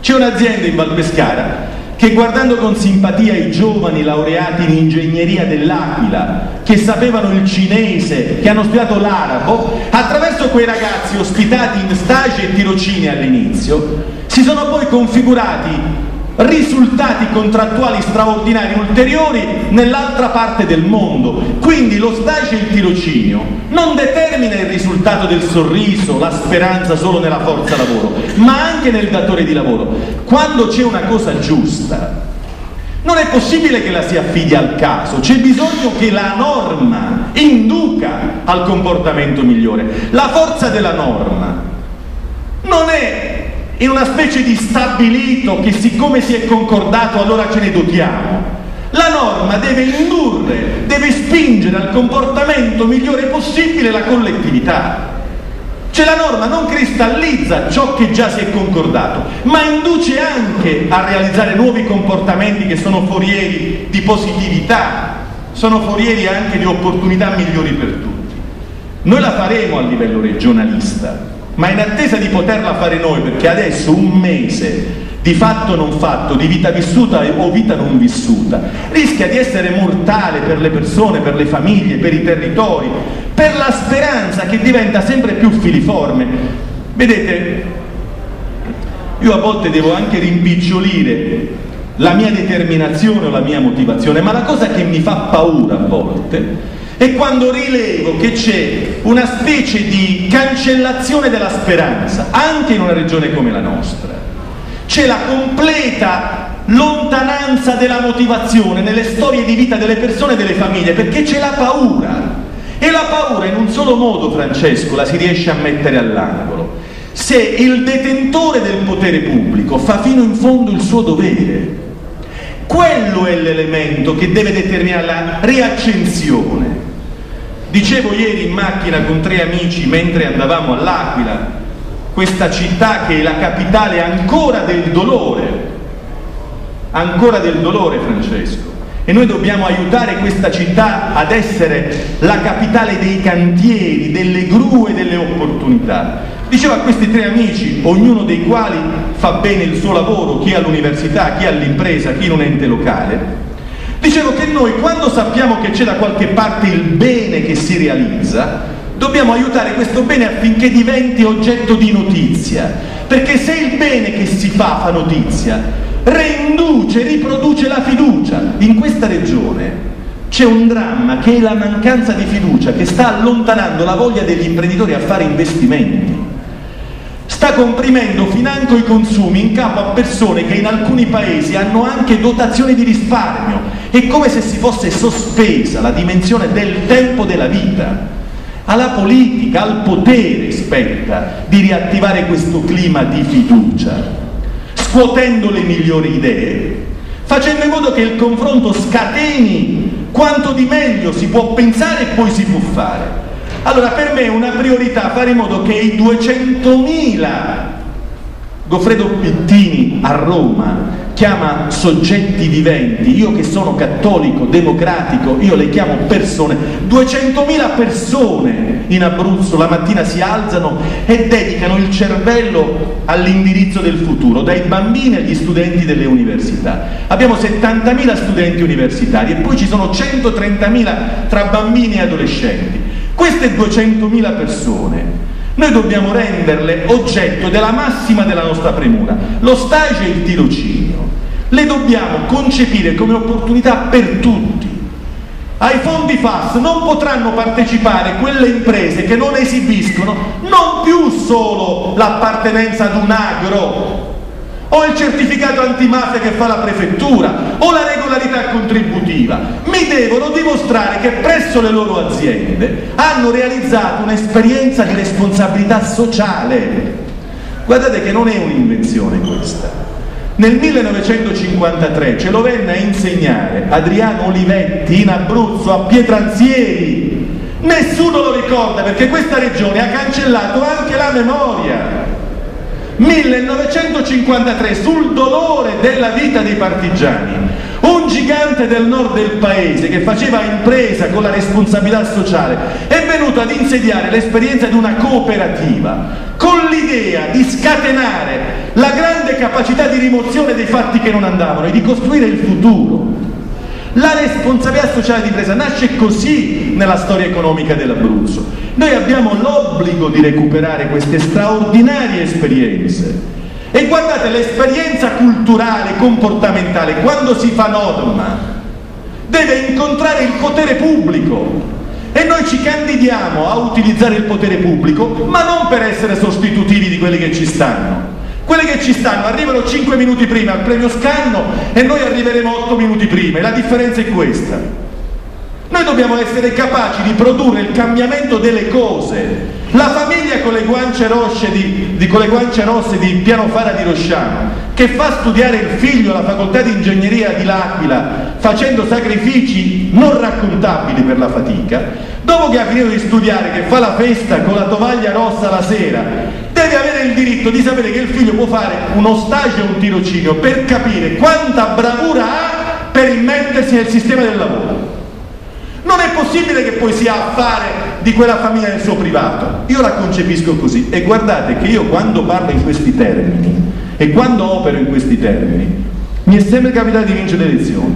C'è un'azienda in Valpescara che guardando con simpatia i giovani laureati in ingegneria dell'Aquila, che sapevano il cinese, che hanno studiato l'arabo, attraverso quei ragazzi ospitati in stage e tirocini all'inizio, si sono poi configurati risultati contrattuali straordinari ulteriori nell'altra parte del mondo. Quindi lo stage e il tirocinio non determina il risultato del sorriso, la speranza solo nella forza lavoro, ma anche nel datore di lavoro. Quando c'è una cosa giusta, non è possibile che la si affidi al caso, c'è bisogno che la norma induca al comportamento migliore. La forza della norma non è in una specie di stabilito che siccome si è concordato allora ce ne dotiamo. La norma deve indurre, deve spingere al comportamento migliore possibile la collettività. Cioè la norma non cristallizza ciò che già si è concordato, ma induce anche a realizzare nuovi comportamenti che sono forieri di positività, sono forieri anche di opportunità migliori per tutti. Noi la faremo a livello regionalista, ma in attesa di poterla fare noi, perché adesso un mese di fatto non fatto, di vita vissuta o vita non vissuta, rischia di essere mortale per le persone, per le famiglie, per i territori, per la speranza che diventa sempre più filiforme. Vedete, io a volte devo anche rimpicciolire la mia determinazione o la mia motivazione, ma la cosa che mi fa paura a volte e quando rilevo che c'è una specie di cancellazione della speranza, anche in una regione come la nostra, c'è la completa lontananza della motivazione nelle storie di vita delle persone e delle famiglie, perché c'è la paura. E la paura in un solo modo, Francesco, la si riesce a mettere all'angolo. Se il detentore del potere pubblico fa fino in fondo il suo dovere, quello è l'elemento che deve determinare la riaccensione. Dicevo ieri in macchina con tre amici mentre andavamo all'Aquila, questa città che è la capitale ancora del dolore, ancora del dolore Francesco. E noi dobbiamo aiutare questa città ad essere la capitale dei cantieri, delle gru e delle opportunità. Dicevo a questi tre amici, ognuno dei quali fa bene il suo lavoro, chi all'università, chi all'impresa, chi in un ente locale, Dicevo che noi quando sappiamo che c'è da qualche parte il bene che si realizza, dobbiamo aiutare questo bene affinché diventi oggetto di notizia, perché se il bene che si fa fa notizia, reinduce, riproduce la fiducia. In questa regione c'è un dramma che è la mancanza di fiducia che sta allontanando la voglia degli imprenditori a fare investimenti sta comprimendo financo i consumi in capo a persone che in alcuni paesi hanno anche dotazioni di risparmio. È come se si fosse sospesa la dimensione del tempo della vita. Alla politica, al potere spetta di riattivare questo clima di fiducia, scuotendo le migliori idee, facendo in modo che il confronto scateni quanto di meglio si può pensare e poi si può fare allora per me è una priorità fare in modo che i 200.000 Goffredo Pittini a Roma chiama soggetti viventi, io che sono cattolico, democratico, io le chiamo persone, 200.000 persone in Abruzzo la mattina si alzano e dedicano il cervello all'indirizzo del futuro, dai bambini agli studenti delle università. Abbiamo 70.000 studenti universitari e poi ci sono 130.000 tra bambini e adolescenti. Queste 200.000 persone noi dobbiamo renderle oggetto della massima della nostra premura. Lo stage e il tirocinio le dobbiamo concepire come opportunità per tutti. Ai fondi FAS non potranno partecipare quelle imprese che non esibiscono non più solo l'appartenenza ad un agro o il certificato antimafia che fa la prefettura, o la regolarità contributiva. Mi devono dimostrare che presso le loro aziende hanno realizzato un'esperienza di responsabilità sociale. Guardate che non è un'invenzione questa. Nel 1953 ce lo venne a insegnare Adriano Olivetti in Abruzzo a Pietranzieri. Nessuno lo ricorda perché questa regione ha cancellato anche la memoria. 1953 sul dolore della vita dei partigiani. Un gigante del nord del paese che faceva impresa con la responsabilità sociale è venuto ad insediare l'esperienza di una cooperativa con l'idea di scatenare la grande capacità di rimozione dei fatti che non andavano e di costruire il futuro. La responsabilità sociale di impresa nasce così nella storia economica dell'Abruzzo. Noi abbiamo l'obbligo di recuperare queste straordinarie esperienze. E guardate, l'esperienza culturale, comportamentale, quando si fa norma, deve incontrare il potere pubblico. E noi ci candidiamo a utilizzare il potere pubblico, ma non per essere sostitutivi di quelli che ci stanno, quelli che ci stanno arrivano 5 minuti prima al premio Scanno e noi arriveremo 8 minuti prima e la differenza è questa. Noi dobbiamo essere capaci di produrre il cambiamento delle cose. La famiglia con le guance, di, di, le guance rosse di Piano di Rosciano, che fa studiare il figlio alla facoltà di ingegneria di L'Aquila, facendo sacrifici non raccontabili per la fatica, dopo che ha finito di studiare, che fa la festa con la tovaglia rossa la sera, deve avere il diritto di sapere che il figlio può fare uno stage o un tirocinio per capire quanta bravura ha per immettersi nel sistema del lavoro. Non è possibile che poi sia affare di quella famiglia nel suo privato. Io la concepisco così e guardate che io quando parlo in questi termini e quando opero in questi termini mi è sempre capitato di vincere le elezioni.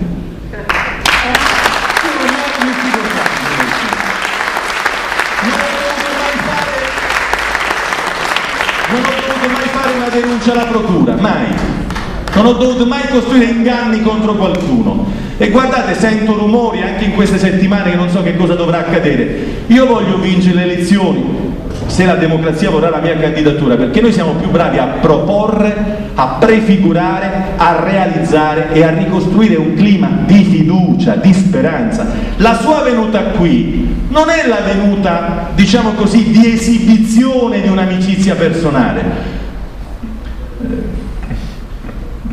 Denuncia alla procura, mai. Non ho dovuto mai costruire inganni contro qualcuno. E guardate, sento rumori anche in queste settimane che non so che cosa dovrà accadere. Io voglio vincere le elezioni, se la democrazia vorrà la mia candidatura, perché noi siamo più bravi a proporre, a prefigurare, a realizzare e a ricostruire un clima di fiducia, di speranza. La sua venuta qui non è la venuta, diciamo così, di esibizione di un'amicizia personale,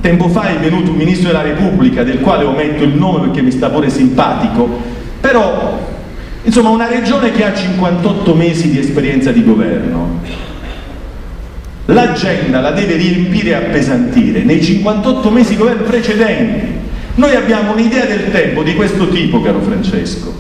Tempo fa è venuto un ministro della Repubblica, del quale ometto il nome perché mi sta pure simpatico, però insomma una regione che ha 58 mesi di esperienza di governo, l'agenda la deve riempire e appesantire nei 58 mesi di governo precedenti. Noi abbiamo un'idea del tempo di questo tipo, caro Francesco.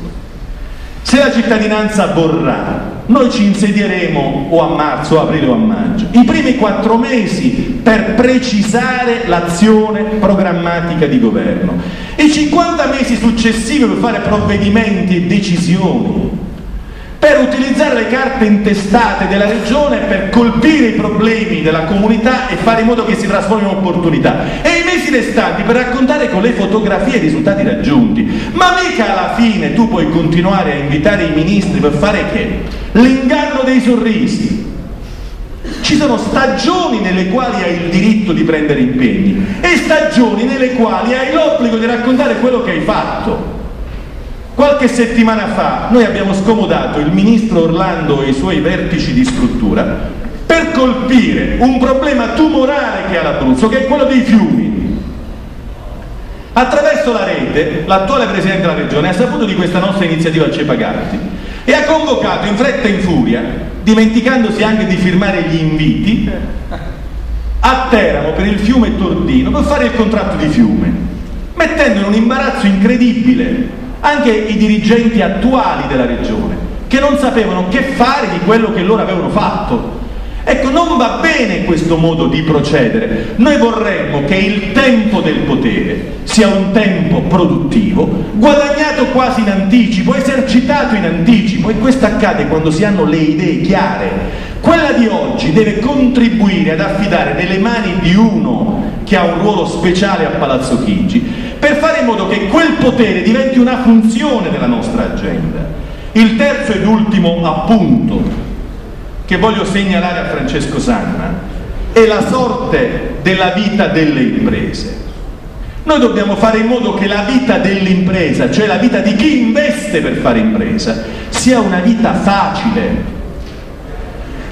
Se la cittadinanza vorrà, noi ci insedieremo o a marzo, o aprile o a maggio, i primi quattro mesi per precisare l'azione programmatica di governo, i 50 mesi successivi per fare provvedimenti e decisioni, per utilizzare le carte intestate della regione per colpire i problemi della comunità e fare in modo che si trasformino in opportunità. E i mesi restanti per raccontare con le fotografie i risultati raggiunti. Ma mica alla fine tu puoi continuare a invitare i ministri per fare che? l'inganno dei sorrisi. Ci sono stagioni nelle quali hai il diritto di prendere impegni e stagioni nelle quali hai l'obbligo di raccontare quello che hai fatto Qualche settimana fa noi abbiamo scomodato il ministro Orlando e i suoi vertici di struttura per colpire un problema tumorale che ha l'Abruzzo, che è quello dei fiumi. Attraverso la rete, l'attuale Presidente della Regione ha saputo di questa nostra iniziativa a Cepagatti e ha convocato in fretta e in furia, dimenticandosi anche di firmare gli inviti, a Teramo per il fiume Tordino per fare il contratto di fiume, mettendo in un imbarazzo incredibile anche i dirigenti attuali della regione, che non sapevano che fare di quello che loro avevano fatto. Ecco, non va bene questo modo di procedere. Noi vorremmo che il tempo del potere sia un tempo produttivo, guadagnato quasi in anticipo, esercitato in anticipo, e questo accade quando si hanno le idee chiare. Quella di oggi deve contribuire ad affidare nelle mani di uno che ha un ruolo speciale a Palazzo Chigi per fare in modo che quel potere diventi una funzione della nostra agenda. Il terzo ed ultimo appunto che voglio segnalare a Francesco Sanna e la sorte della vita delle imprese. Noi dobbiamo fare in modo che la vita dell'impresa, cioè la vita di chi investe per fare impresa, sia una vita facile.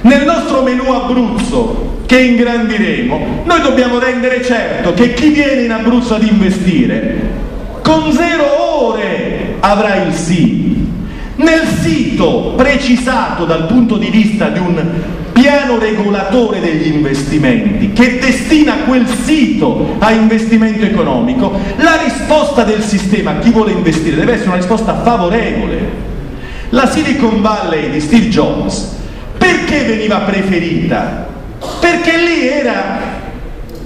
Nel nostro menù Abruzzo, che ingrandiremo, noi dobbiamo rendere certo che chi viene in Abruzzo ad investire, con zero ore avrà il sì. Nel sito precisato dal punto di vista di un piano regolatore degli investimenti che destina quel sito a investimento economico, la risposta del sistema a chi vuole investire deve essere una risposta favorevole. La Silicon Valley di Steve Jobs perché veniva preferita? Perché lì era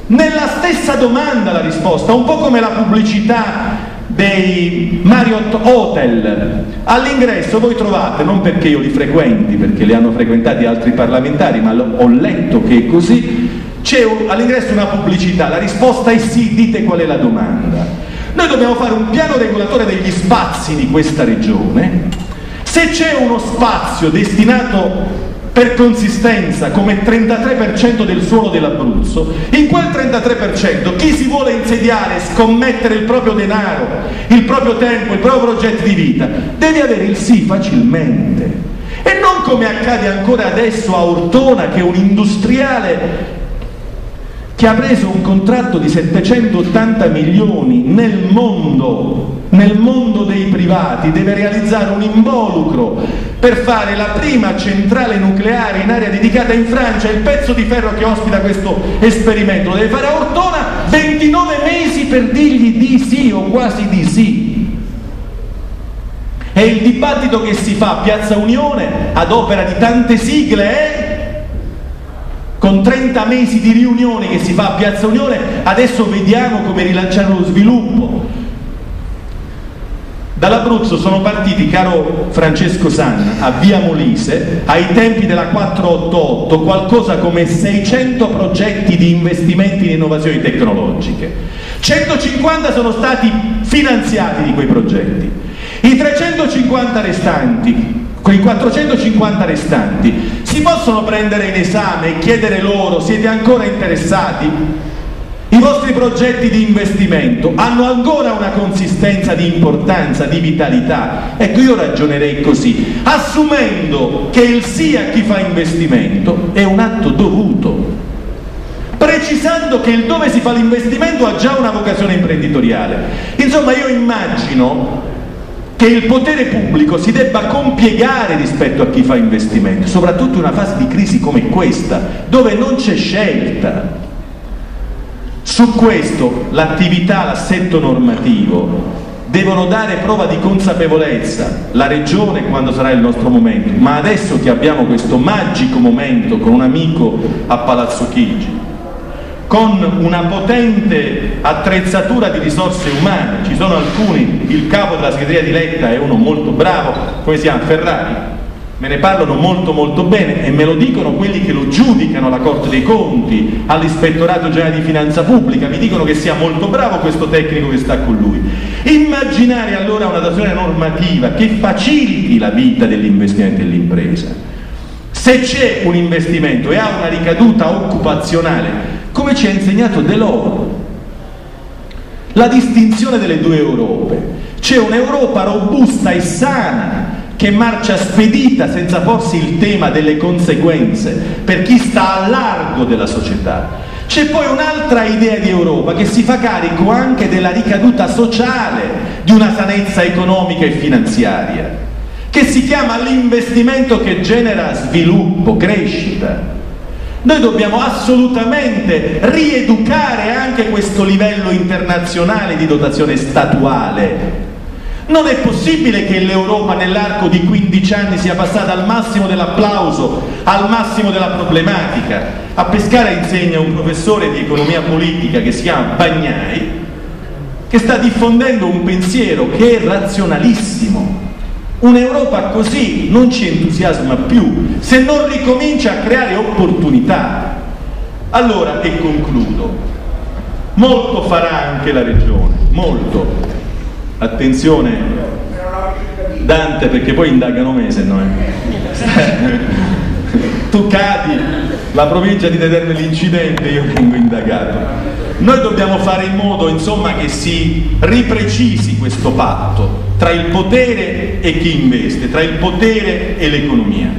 nella stessa domanda la risposta, un po' come la pubblicità dei Marriott Hotel. All'ingresso voi trovate, non perché io li frequenti, perché li hanno frequentati altri parlamentari, ma ho letto che è così, c'è all'ingresso una pubblicità, la risposta è sì, dite qual è la domanda. Noi dobbiamo fare un piano regolatore degli spazi di questa regione. Se c'è uno spazio destinato per consistenza come 33% del suolo dell'Abruzzo, in quel 33% chi si vuole insediare, scommettere il proprio denaro, il proprio tempo, il proprio progetto di vita, deve avere il sì facilmente. E non come accade ancora adesso a Ortona che un industriale che ha preso un contratto di 780 milioni nel mondo, nel mondo dei privati, deve realizzare un involucro per fare la prima centrale nucleare in area dedicata in Francia, il pezzo di ferro che ospita questo esperimento, lo deve fare a Ortona 29 mesi per dirgli di sì o quasi di sì. E il dibattito che si fa a Piazza Unione ad opera di tante sigle è con 30 mesi di riunioni che si fa a Piazza Unione, adesso vediamo come rilanciare lo sviluppo. Dall'Abruzzo sono partiti, caro Francesco Sanna, a Via Molise, ai tempi della 488, qualcosa come 600 progetti di investimenti in innovazioni tecnologiche. 150 sono stati finanziati di quei progetti. I 350 restanti quei 450 restanti si possono prendere in esame e chiedere loro siete ancora interessati? Vostri progetti di investimento hanno ancora una consistenza di importanza, di vitalità? Ecco, io ragionerei così, assumendo che il sì a chi fa investimento è un atto dovuto, precisando che il dove si fa l'investimento ha già una vocazione imprenditoriale. Insomma, io immagino che il potere pubblico si debba compiegare rispetto a chi fa investimenti, soprattutto in una fase di crisi come questa, dove non c'è scelta. Su questo l'attività, l'assetto normativo devono dare prova di consapevolezza la regione quando sarà il nostro momento, ma adesso che abbiamo questo magico momento con un amico a Palazzo Chigi, con una potente attrezzatura di risorse umane, ci sono alcuni, il capo della segreteria di Letta è uno molto bravo, come si chiama? Ferrari, me ne parlano molto molto bene e me lo dicono quelli che lo giudicano alla Corte dei Conti, all'Ispettorato Generale di Finanza Pubblica, mi dicono che sia molto bravo questo tecnico che sta con lui. Immaginare allora una dazione normativa che faciliti la vita dell'investimento dell'impresa. Se c'è un investimento e ha una ricaduta occupazionale come ci ha insegnato Delors. La distinzione delle due Europe. C'è un'Europa robusta e sana che marcia spedita senza porsi il tema delle conseguenze per chi sta a largo della società. C'è poi un'altra idea di Europa che si fa carico anche della ricaduta sociale di una sanezza economica e finanziaria, che si chiama l'investimento che genera sviluppo, crescita. Noi dobbiamo assolutamente rieducare anche questo livello internazionale di dotazione statuale. Non è possibile che l'Europa nell'arco di 15 anni sia passata al massimo dell'applauso, al massimo della problematica. A Pescara insegna un professore di economia politica che si chiama Bagnai, che sta diffondendo un pensiero che è razionalissimo, Un'Europa così non ci entusiasma più se non ricomincia a creare opportunità. Allora, e concludo, molto farà anche la Regione, molto. Attenzione, Dante, perché poi indagano me se no è. tu cadi la provincia di determina l'incidente io vengo indagato. Noi dobbiamo fare in modo insomma che si riprecisi questo patto tra il potere e chi investe, tra il potere e l'economia.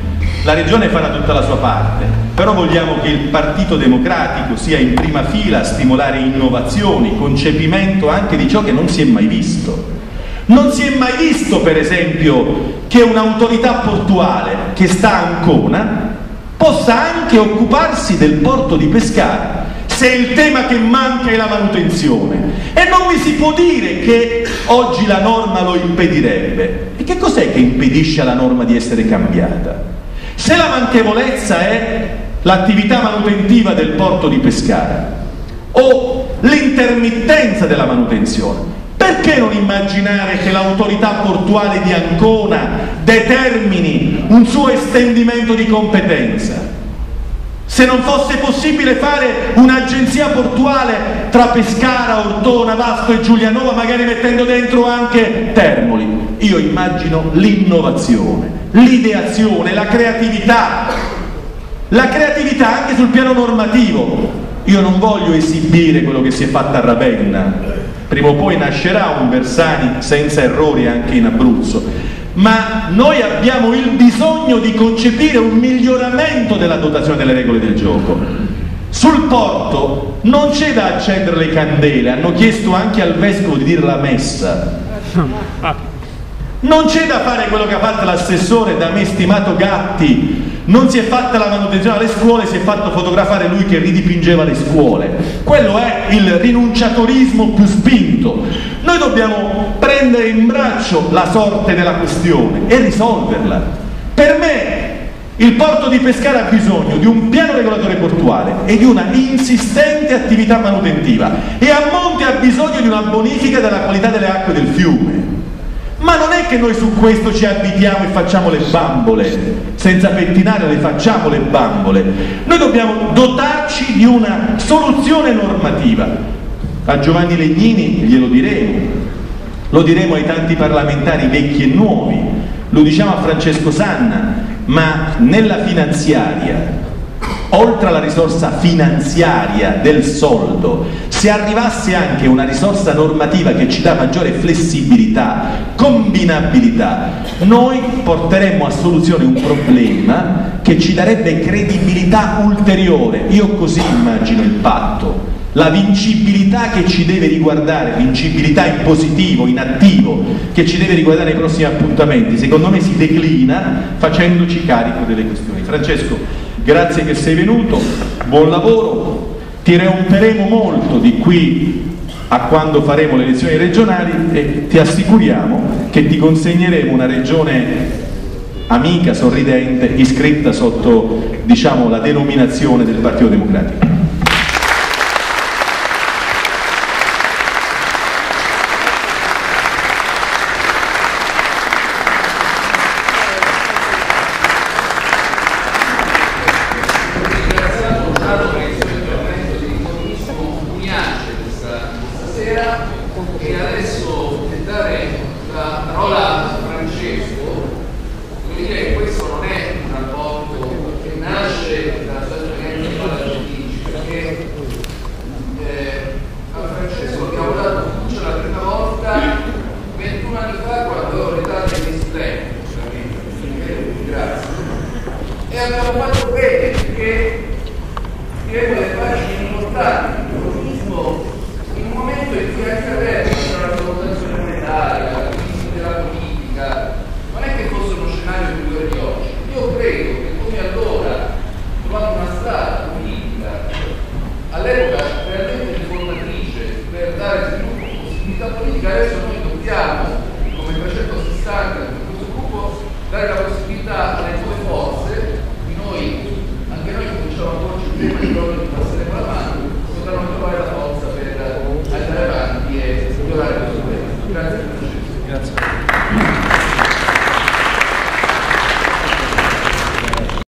La Regione farà tutta la sua parte, però vogliamo che il Partito Democratico sia in prima fila a stimolare innovazioni, concepimento anche di ciò che non si è mai visto. Non si è mai visto, per esempio, che un'autorità portuale che sta a Ancona possa anche occuparsi del porto di Pescara, se il tema che manca è la manutenzione. E non mi si può dire che oggi la norma lo impedirebbe. E che cos'è che impedisce alla norma di essere cambiata? Se la manchevolezza è l'attività manutentiva del porto di Pescara o l'intermittenza della manutenzione, perché non immaginare che l'autorità portuale di Ancona determini un suo estendimento di competenza? Se non fosse possibile fare un'agenzia portuale tra Pescara, Ortona, Vasto e Giulianova, magari mettendo dentro anche Termoli, io immagino l'innovazione l'ideazione, la creatività, la creatività anche sul piano normativo. Io non voglio esibire quello che si è fatto a Ravenna, prima o poi nascerà un Bersani senza errori anche in Abruzzo, ma noi abbiamo il bisogno di concepire un miglioramento della dotazione delle regole del gioco. Sul porto non c'è da accendere le candele, hanno chiesto anche al vescovo di dire la messa. Non c'è da fare quello che ha fatto l'assessore da me stimato Gatti, non si è fatta la manutenzione alle scuole, si è fatto fotografare lui che ridipingeva le scuole. Quello è il rinunciatorismo più spinto. Noi dobbiamo prendere in braccio la sorte della questione e risolverla. Per me il porto di Pescara ha bisogno di un piano regolatore portuale e di una insistente attività manutentiva e a monte ha bisogno di una bonifica della qualità delle acque del fiume. Ma non è che noi su questo ci abitiamo e facciamo le bambole, senza pettinare le facciamo le bambole. Noi dobbiamo dotarci di una soluzione normativa. A Giovanni Legnini glielo diremo, lo diremo ai tanti parlamentari vecchi e nuovi, lo diciamo a Francesco Sanna, ma nella finanziaria oltre alla risorsa finanziaria del soldo, se arrivasse anche una risorsa normativa che ci dà maggiore flessibilità, combinabilità, noi porteremmo a soluzione un problema che ci darebbe credibilità ulteriore. Io così immagino il patto. La vincibilità che ci deve riguardare, vincibilità in positivo, in attivo, che ci deve riguardare nei prossimi appuntamenti, secondo me si declina facendoci carico delle questioni. Francesco, Grazie che sei venuto, buon lavoro, ti romperemo molto di qui a quando faremo le elezioni regionali e ti assicuriamo che ti consegneremo una regione amica, sorridente, iscritta sotto diciamo, la denominazione del Partito Democratico.